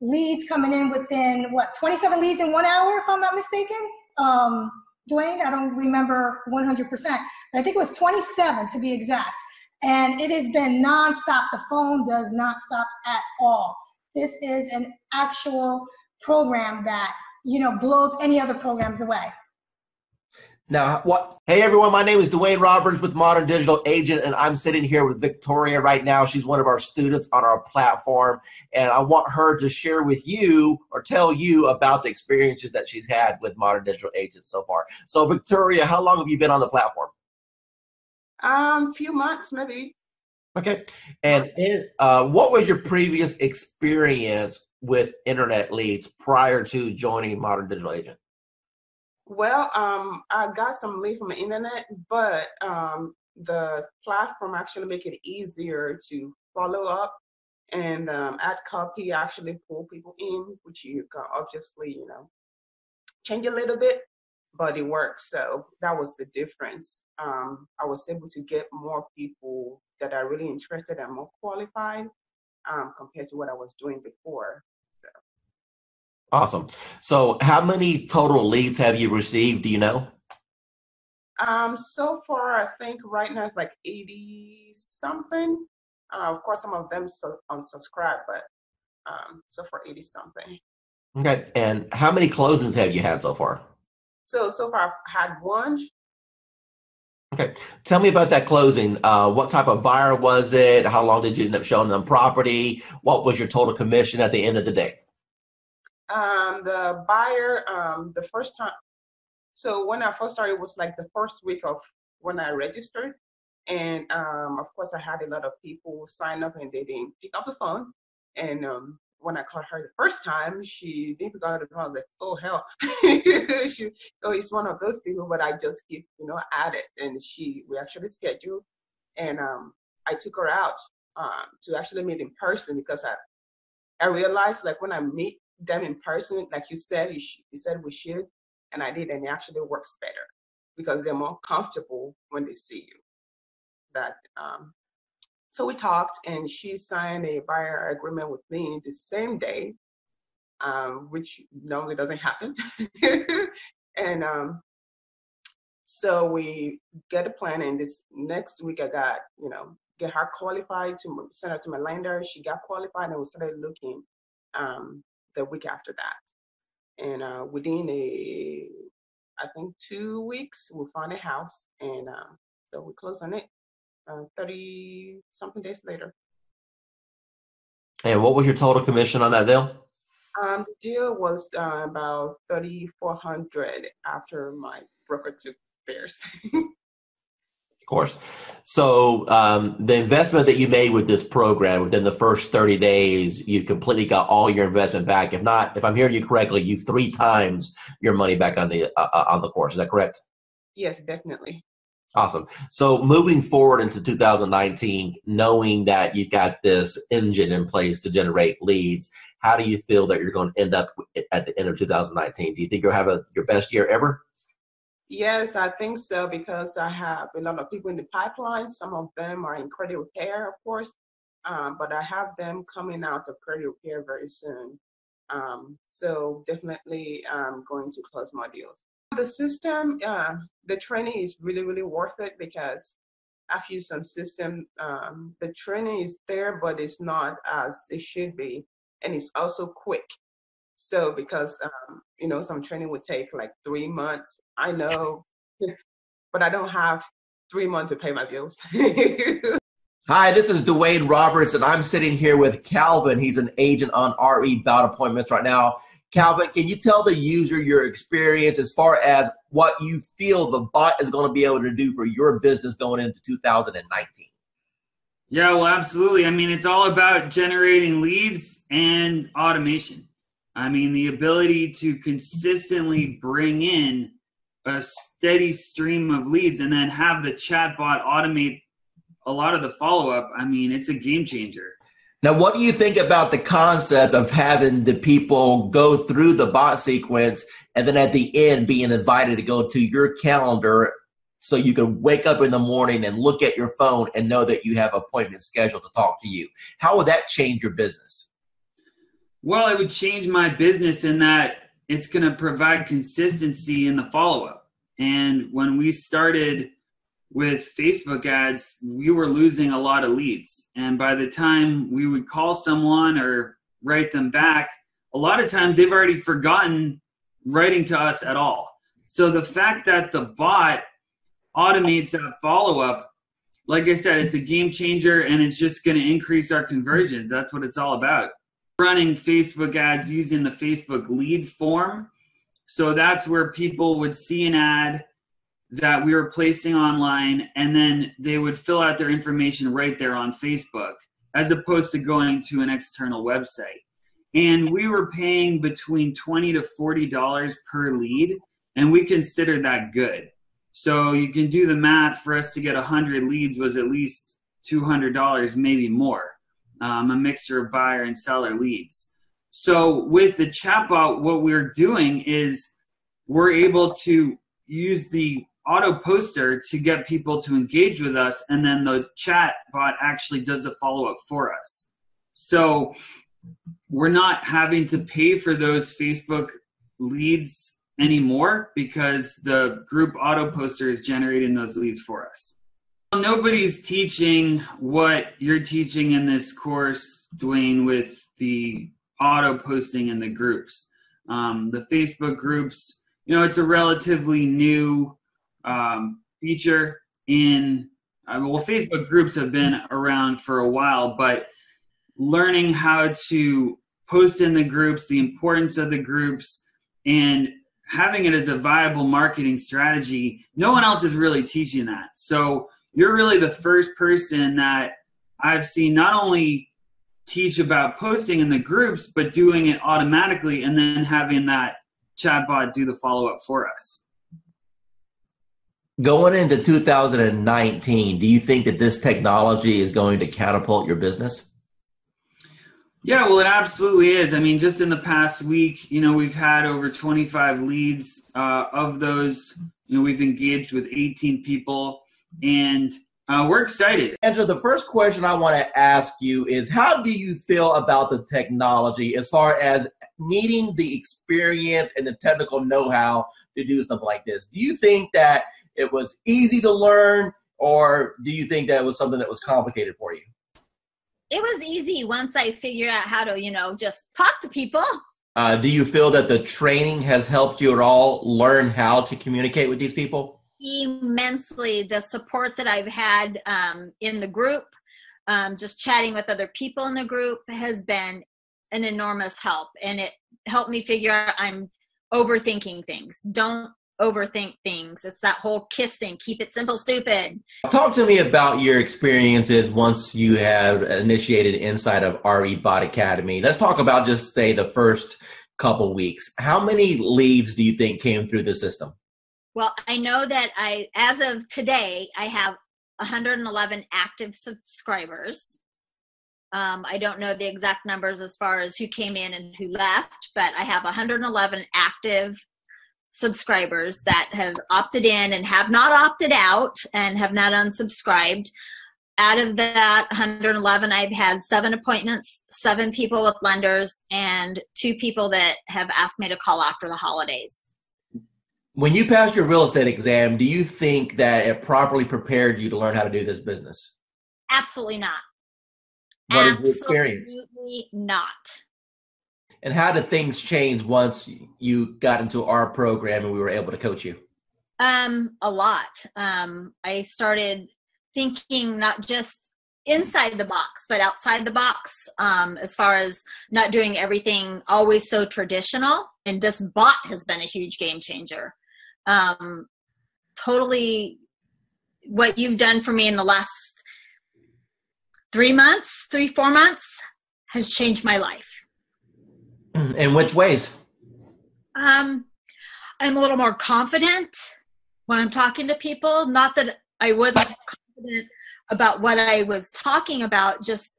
leads coming in within what 27 leads in one hour, if I'm not mistaken. Um, Dwayne, I don't remember 100%, but I think it was 27 to be exact. And it has been nonstop. The phone does not stop at all. This is an actual program that, you know, blows any other programs away. Now, what? Hey, everyone. My name is Dwayne Roberts with Modern Digital Agent, and I'm sitting here with Victoria right now. She's one of our students on our platform, and I want her to share with you or tell you about the experiences that she's had with Modern Digital Agent so far. So, Victoria, how long have you been on the platform? Um, few months maybe. Okay. And in, uh, what was your previous experience with internet leads prior to joining Modern Digital Agent? Well, um, I got some lead from the internet, but um, the platform actually make it easier to follow up and um, add copy actually pull people in, which you can obviously, you know, change a little bit, but it works. So that was the difference. Um, I was able to get more people that are really interested and more qualified um, compared to what I was doing before. Awesome. So, how many total leads have you received? Do you know? Um, so far, I think right now it's like 80 something. Uh, of course, some of them so unsubscribe, but um, so far 80 something. Okay. And how many closings have you had so far? So, so far I've had one. Okay. Tell me about that closing. Uh, what type of buyer was it? How long did you end up showing them property? What was your total commission at the end of the day? Um, the buyer, um, the first time, so when I first started, it was like the first week of when I registered. And um, of course, I had a lot of people sign up and they didn't pick up the phone. And um, when I called her the first time, she didn't pick up the phone. I was like, oh, hell. (laughs) she, oh, it's one of those people, but I just keep, you know, at it. And she, we actually scheduled. And um, I took her out um, to actually meet in person because I, I realized like when I meet them in person, like you said, you, sh- you said we should, and I did, and it actually works better because they're more comfortable when they see you. That um, so we talked, and she signed a buyer agreement with me the same day, um, which normally doesn't happen. (laughs) And um, so we get a plan, and this next week I got, you know, get her qualified to send her to my lender. She got qualified, and we started looking um, the week after that. And uh, within a, I think two weeks, we found a house, and uh, so we closed on it. Uh, Thirty something days later. And what was your total commission on that deal? Um, the deal was uh, about thirty four hundred after my broker took theirs. (laughs) Course. So um, the investment that you made with this program within the first 30 days, you completely got all your investment back. If not, if I'm hearing you correctly, you've three times your money back on the uh, uh on the course. Is that correct? yes, definitely. Awesome. So moving forward into 2019, knowing that you've got this engine in place to generate leads, how do you feel that you're going to end up at the end of 2019? Do you think you'll have a, your best year ever? Yes, I think so because I have a lot of people in the pipeline. Some of them are in credit repair, of course, um, but I have them coming out of credit repair very soon. Um, so definitely I'm going to close my deals. The system, uh, the training is really, really worth it because I've used some system. Um, the training is there, but it's not as it should be. And it's also quick. So because um, you know some training would take like three months, I know, (laughs) but I don't have three months to pay my bills. (laughs) Hi, this is Dwayne Roberts, and I'm sitting here with Calvin. He's an agent on RE Bot appointments right now. Calvin, can you tell the user your experience as far as what you feel the bot is going to be able to do for your business going into 2019? Yeah, well, absolutely. I mean, it's all about generating leads and automation. I mean, the ability to consistently bring in a steady stream of leads and then have the chatbot automate a lot of the follow up. I mean, it's a game changer. Now, what do you think about the concept of having the people go through the bot sequence and then at the end being invited to go to your calendar so you can wake up in the morning and look at your phone and know that you have appointments scheduled to talk to you? How would that change your business? Well, it would change my business in that it's going to provide consistency in the follow up. And when we started with Facebook ads, we were losing a lot of leads. And by the time we would call someone or write them back, a lot of times they've already forgotten writing to us at all. So the fact that the bot automates that follow up, like I said, it's a game changer and it's just going to increase our conversions. That's what it's all about running Facebook ads using the Facebook lead form. So that's where people would see an ad that we were placing online and then they would fill out their information right there on Facebook as opposed to going to an external website. And we were paying between 20 to $40 per lead and we consider that good. So you can do the math for us to get 100 leads was at least $200, maybe more um, a mixture of buyer and seller leads. So with the chatbot, what we're doing is we're able to use the auto poster to get people to engage with us, and then the chatbot actually does a follow up for us. So we're not having to pay for those Facebook leads anymore because the group auto poster is generating those leads for us. Nobody's teaching what you're teaching in this course, Dwayne, with the auto posting in the groups. Um, the Facebook groups, you know, it's a relatively new um, feature in, uh, well, Facebook groups have been around for a while, but learning how to post in the groups, the importance of the groups, and having it as a viable marketing strategy, no one else is really teaching that. So, you're really the first person that I've seen not only teach about posting in the groups, but doing it automatically and then having that chatbot do the follow up for us. Going into 2019, do you think that this technology is going to catapult your business? Yeah, well, it absolutely is. I mean, just in the past week, you know, we've had over 25 leads. Uh, of those, you know, we've engaged with 18 people and uh, we're excited. Angela, the first question I want to ask you is how do you feel about the technology as far as needing the experience and the technical know how to do something like this? Do you think that it was easy to learn, or do you think that it was something that was complicated for you? It was easy once I figured out how to, you know, just talk to people. Uh, do you feel that the training has helped you at all learn how to communicate with these people? Immensely the support that I've had um, in the group, um, just chatting with other people in the group has been an enormous help. And it helped me figure out I'm overthinking things. Don't overthink things. It's that whole KISS thing. Keep it simple, stupid. Talk to me about your experiences once you have initiated inside of RE Bot Academy. Let's talk about just say the first couple weeks. How many leads do you think came through the system? Well, I know that I, as of today, I have 111 active subscribers. Um, I don't know the exact numbers as far as who came in and who left, but I have 111 active subscribers that have opted in and have not opted out and have not unsubscribed. Out of that 111, I've had seven appointments, seven people with lenders, and two people that have asked me to call after the holidays. When you passed your real estate exam, do you think that it properly prepared you to learn how to do this business? Absolutely not. What did you experience? Absolutely not. And how did things change once you got into our program and we were able to coach you? Um, a lot. Um, I started thinking not just inside the box, but outside the box, um, as far as not doing everything always so traditional. And this bot has been a huge game changer um, totally what you've done for me in the last three months, three, four months has changed my life. In which ways? Um, I'm a little more confident when I'm talking to people. Not that I wasn't confident about what I was talking about, just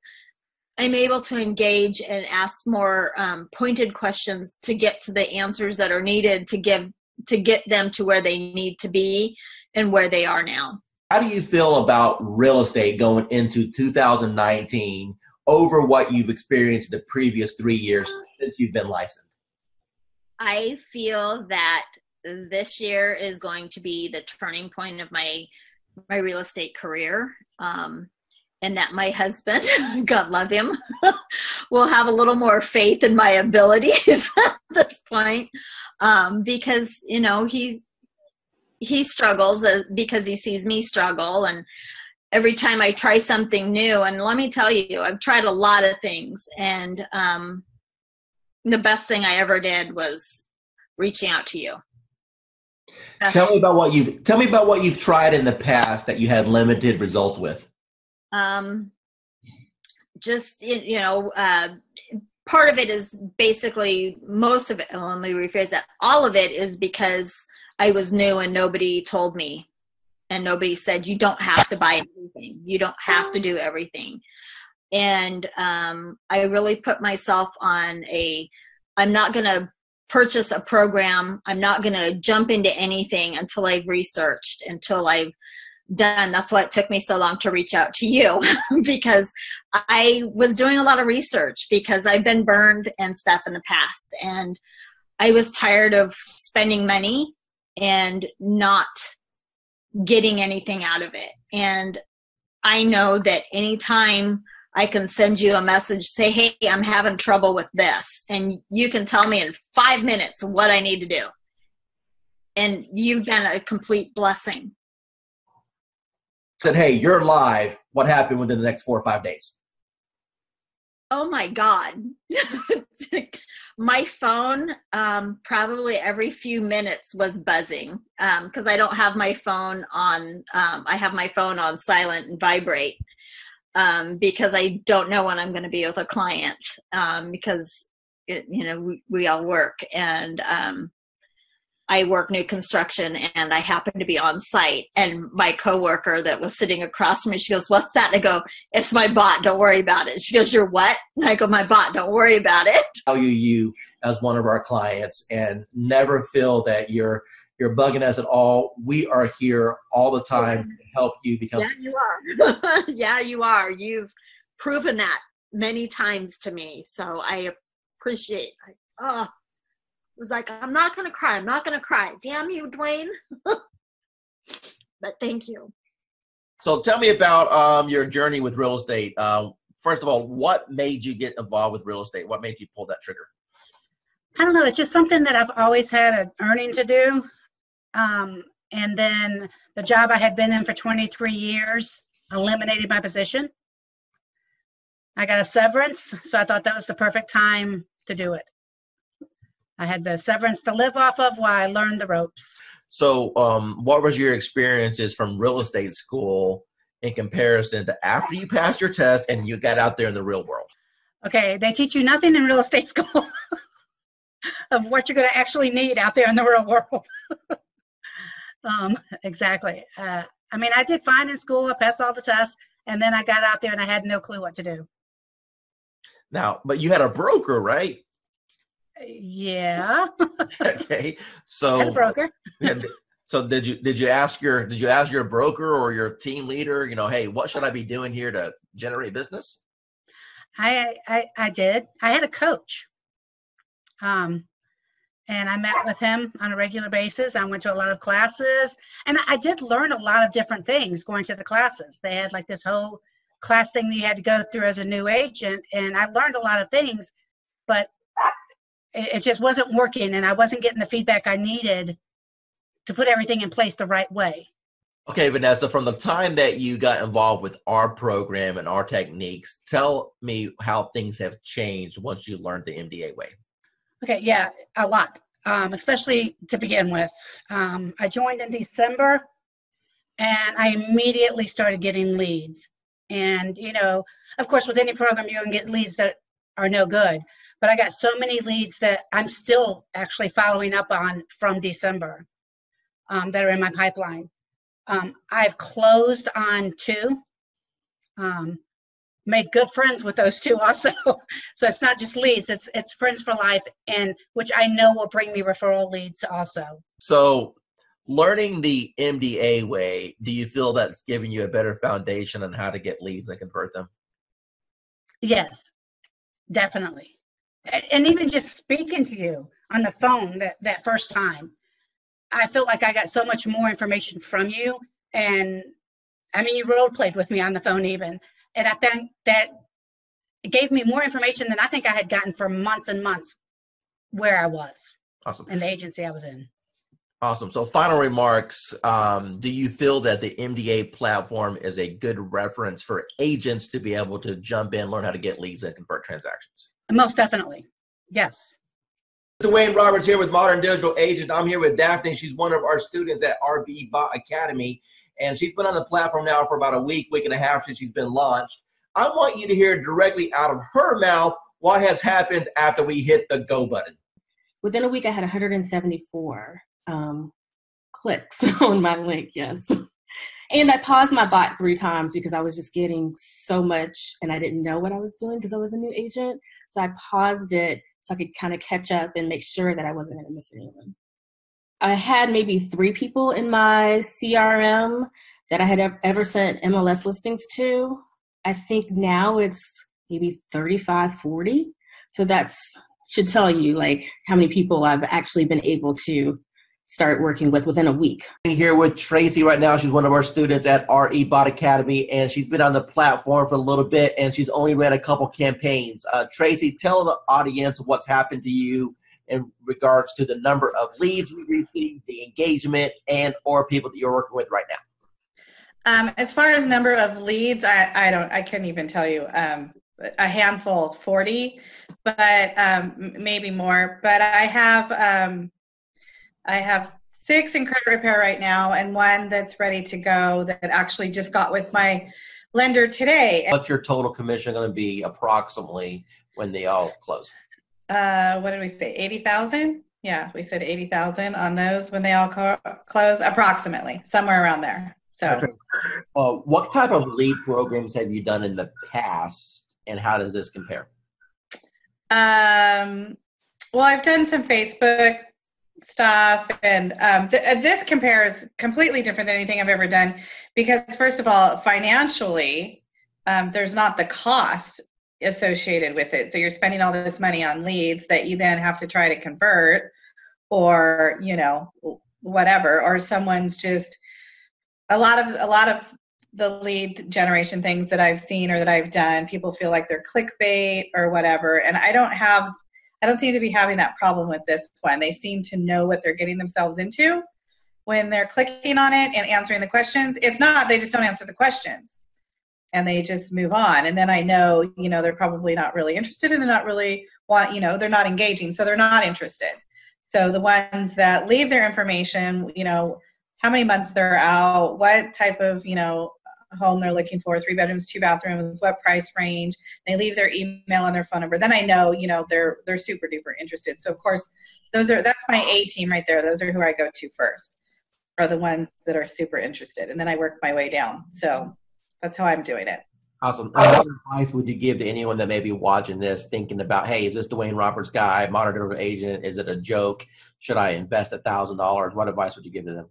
I'm able to engage and ask more um, pointed questions to get to the answers that are needed to give to get them to where they need to be and where they are now. How do you feel about real estate going into 2019 over what you've experienced the previous three years since you've been licensed? I feel that this year is going to be the turning point of my my real estate career. Um, and that my husband, (laughs) God love him, (laughs) will have a little more faith in my abilities (laughs) at this point um, because you know he's he struggles uh, because he sees me struggle and every time i try something new and let me tell you i've tried a lot of things and um, the best thing i ever did was reaching out to you. That's tell me about what you've tell me about what you've tried in the past that you had limited results with. Um just you know uh, part of it is basically most of it let me rephrase that all of it is because i was new and nobody told me. And nobody said you don't have to buy everything you don't have to do everything. And um, i really put myself on a i'm not going to purchase a program. I'm not going to jump into anything until i've researched until i've done. That's why it took me so long to reach out to you (laughs) because I was doing a lot of research because I've been burned and stuff in the past. And I was tired of spending money and not getting anything out of it. And I know that anytime I can send you a message, say, hey, I'm having trouble with this. And you can tell me in five minutes what I need to do. And you've been a complete blessing said, "Hey, you're live. What happened within the next four or five days?" Oh my god, (laughs) my phone um, probably every few minutes was buzzing because um, I don't have my phone on. Um, I have my phone on silent and vibrate um, because I don't know when I'm going to be with a client um, because it, you know we, we all work and um, I work new construction and I happen to be on site. And my coworker that was sitting across from me, she goes, What's that? And I go, It's my bot. Don't worry about it. She goes, You're what? And I go, My bot. Don't worry about it. (laughs) Value you as one of our clients and never feel that you're you're bugging us at all, we are here all the time to help you become. Yeah, you are. (laughs) yeah, you are. You've proven that many times to me. So I appreciate. I, oh, it was like I'm not gonna cry. I'm not gonna cry. Damn you, Dwayne. (laughs) but thank you. So tell me about um, your journey with real estate. Uh, first of all, what made you get involved with real estate? What made you pull that trigger? I don't know. It's just something that I've always had an earning to do. Um, and then the job I had been in for 23 years eliminated my position. I got a severance, so I thought that was the perfect time to do it. I had the severance to live off of while I learned the ropes. So, um, what was your experiences from real estate school in comparison to after you passed your test and you got out there in the real world? Okay, they teach you nothing in real estate (laughs) school of what you're going to actually need out there in the real world. (laughs) um, exactly. Uh, I mean, I did fine in school. I passed all the tests, and then I got out there and I had no clue what to do. Now, but you had a broker, right? Yeah. (laughs) (laughs) okay. So broker. (laughs) so did you did you ask your did you ask your broker or your team leader, you know, hey, what should I be doing here to generate business? I I I did. I had a coach. Um and I met with him on a regular basis. I went to a lot of classes and I did learn a lot of different things going to the classes. They had like this whole class thing that you had to go through as a new agent and I learned a lot of things, but it, it just wasn't working and I wasn't getting the feedback I needed to put everything in place the right way. Okay, Vanessa, from the time that you got involved with our program and our techniques, tell me how things have changed once you learned the MDA way. Okay, yeah, a lot, um, especially to begin with. Um, I joined in December and I immediately started getting leads. And, you know, of course, with any program, you can get leads that are no good but I got so many leads that I'm still actually following up on from December um, that are in my pipeline. Um, I've closed on two, um, made good friends with those two also. (laughs) so it's not just leads; it's it's friends for life, and which I know will bring me referral leads also. So, learning the MDA way, do you feel that's giving you a better foundation on how to get leads and convert them? Yes, definitely and even just speaking to you on the phone that, that first time, I felt like I got so much more information from you. And I mean, you role played with me on the phone even. And I think that it gave me more information than I think I had gotten for months and months where I was. Awesome. In the agency I was in. Awesome. So, final remarks. Um, do you feel that the MDA platform is a good reference for agents to be able to jump in, learn how to get leads, and convert transactions? Most definitely. Yes. Dwayne Roberts here with Modern Digital Agent. I'm here with Daphne. She's one of our students at RE Bot Academy, and she's been on the platform now for about a week, week and a half since she's been launched. I want you to hear directly out of her mouth what has happened after we hit the go button. Within a week, I had 174 um, clicks (laughs) on my link. Yes. And I paused my bot three times because I was just getting so much and I didn't know what I was doing because I was a new agent. So I paused it so I could kind of catch up and make sure that I wasn't going to miss anyone. I had maybe three people in my CRM that I had ever sent MLS listings to. I think now it's maybe 35, 40. So that's should tell you like how many people I've actually been able to start working with within a week. I'm here with Tracy right now. She's one of our students at RE Bot Academy, and she's been on the platform for a little bit, and she's only ran a couple campaigns. Uh, Tracy, tell the audience what's happened to you in regards to the number of leads we received, the engagement, and or people that you're working with right now. Um, as far as number of leads, I, I don't, I couldn't even tell you. Um, a handful, 40, but um, maybe more. But I have um, I have six in credit repair right now and one that's ready to go that actually just got with my lender today. What's your total commission going to be approximately when they all close? Uh, what did we say? 80,000? Yeah, we said 80,000 on those when they all co- close, approximately, somewhere around there. So, okay. uh, what type of lead programs have you done in the past and how does this compare? Um, well, I've done some Facebook stuff and um, th- this compares completely different than anything i've ever done because first of all financially um, there's not the cost associated with it so you're spending all this money on leads that you then have to try to convert or you know whatever or someone's just a lot of a lot of the lead generation things that I've seen or that I've done, people feel like they're clickbait or whatever. And I don't have, I don't seem to be having that problem with this one. They seem to know what they're getting themselves into when they're clicking on it and answering the questions. If not, they just don't answer the questions and they just move on. And then I know, you know, they're probably not really interested and they're not really want, you know, they're not engaging. So they're not interested. So the ones that leave their information, you know, how many months they're out, what type of, you know, home they're looking for, three bedrooms, two bathrooms, what price range. They leave their email and their phone number. Then I know, you know, they're they're super duper interested. So of course, those are that's my A team right there. Those are who I go to first. Are the ones that are super interested, and then I work my way down. So that's how I'm doing it. Awesome. What advice would you give to anyone that may be watching this, thinking about, hey, is this Dwayne Roberts guy, modern agent? Is it a joke? Should I invest a thousand dollars? What advice would you give to them?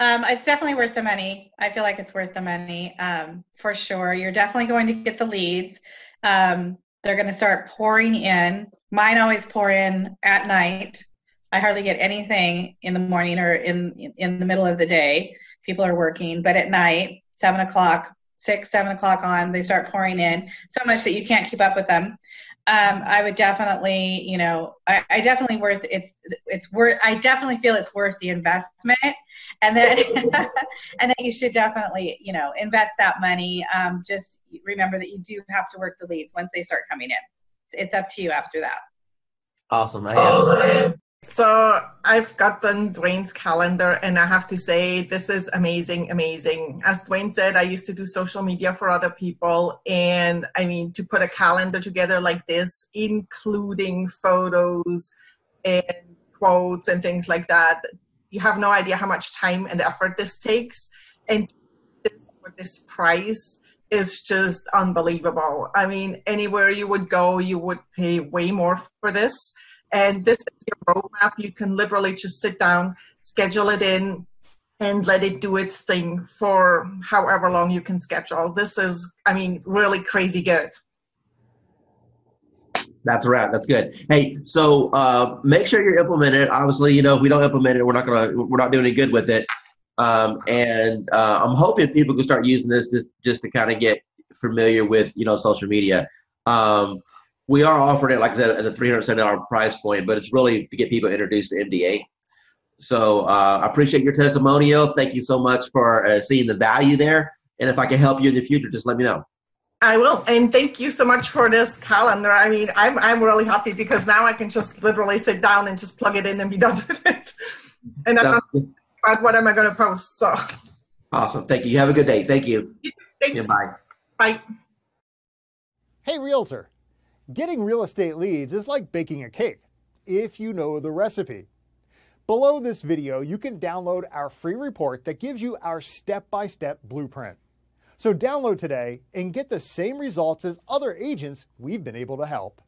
Um, it's definitely worth the money. I feel like it's worth the money um, for sure. You're definitely going to get the leads. Um, they're going to start pouring in. Mine always pour in at night. I hardly get anything in the morning or in in the middle of the day. People are working, but at night, seven o'clock, six, seven o'clock on, they start pouring in so much that you can't keep up with them. Um, I would definitely, you know, I, I, definitely worth it's it's worth. I definitely feel it's worth the investment, and then (laughs) and then you should definitely, you know, invest that money. Um, just remember that you do have to work the leads once they start coming in. It's up to you after that. Awesome. So I've gotten Dwayne's calendar, and I have to say, this is amazing, amazing. As Dwayne said, I used to do social media for other people, and I mean, to put a calendar together like this, including photos and quotes and things like that, you have no idea how much time and effort this takes. And this, for this price, is just unbelievable. I mean, anywhere you would go, you would pay way more for this. And this is your roadmap. You can literally just sit down, schedule it in, and let it do its thing for however long you can schedule. This is, I mean, really crazy good. That's right. That's good. Hey, so uh, make sure you're implementing it. Obviously, you know, if we don't implement it, we're not gonna, we're not doing any good with it. Um, and uh, I'm hoping people can start using this just, just to kind of get familiar with, you know, social media. Um, we are offering it, like I said, at a $370 price point, but it's really to get people introduced to MDA. So uh, I appreciate your testimonial. Thank you so much for uh, seeing the value there. And if I can help you in the future, just let me know. I will, and thank you so much for this calendar. I mean, I'm I'm really happy because now I can just literally sit down and just plug it in and be done (laughs) with it. And I'm not about what am I going to post. So awesome. Thank you. You have a good day. Thank you. Thanks. Yeah, bye. Bye. Hey, realtor. Getting real estate leads is like baking a cake, if you know the recipe. Below this video, you can download our free report that gives you our step-by-step blueprint. So download today and get the same results as other agents we've been able to help.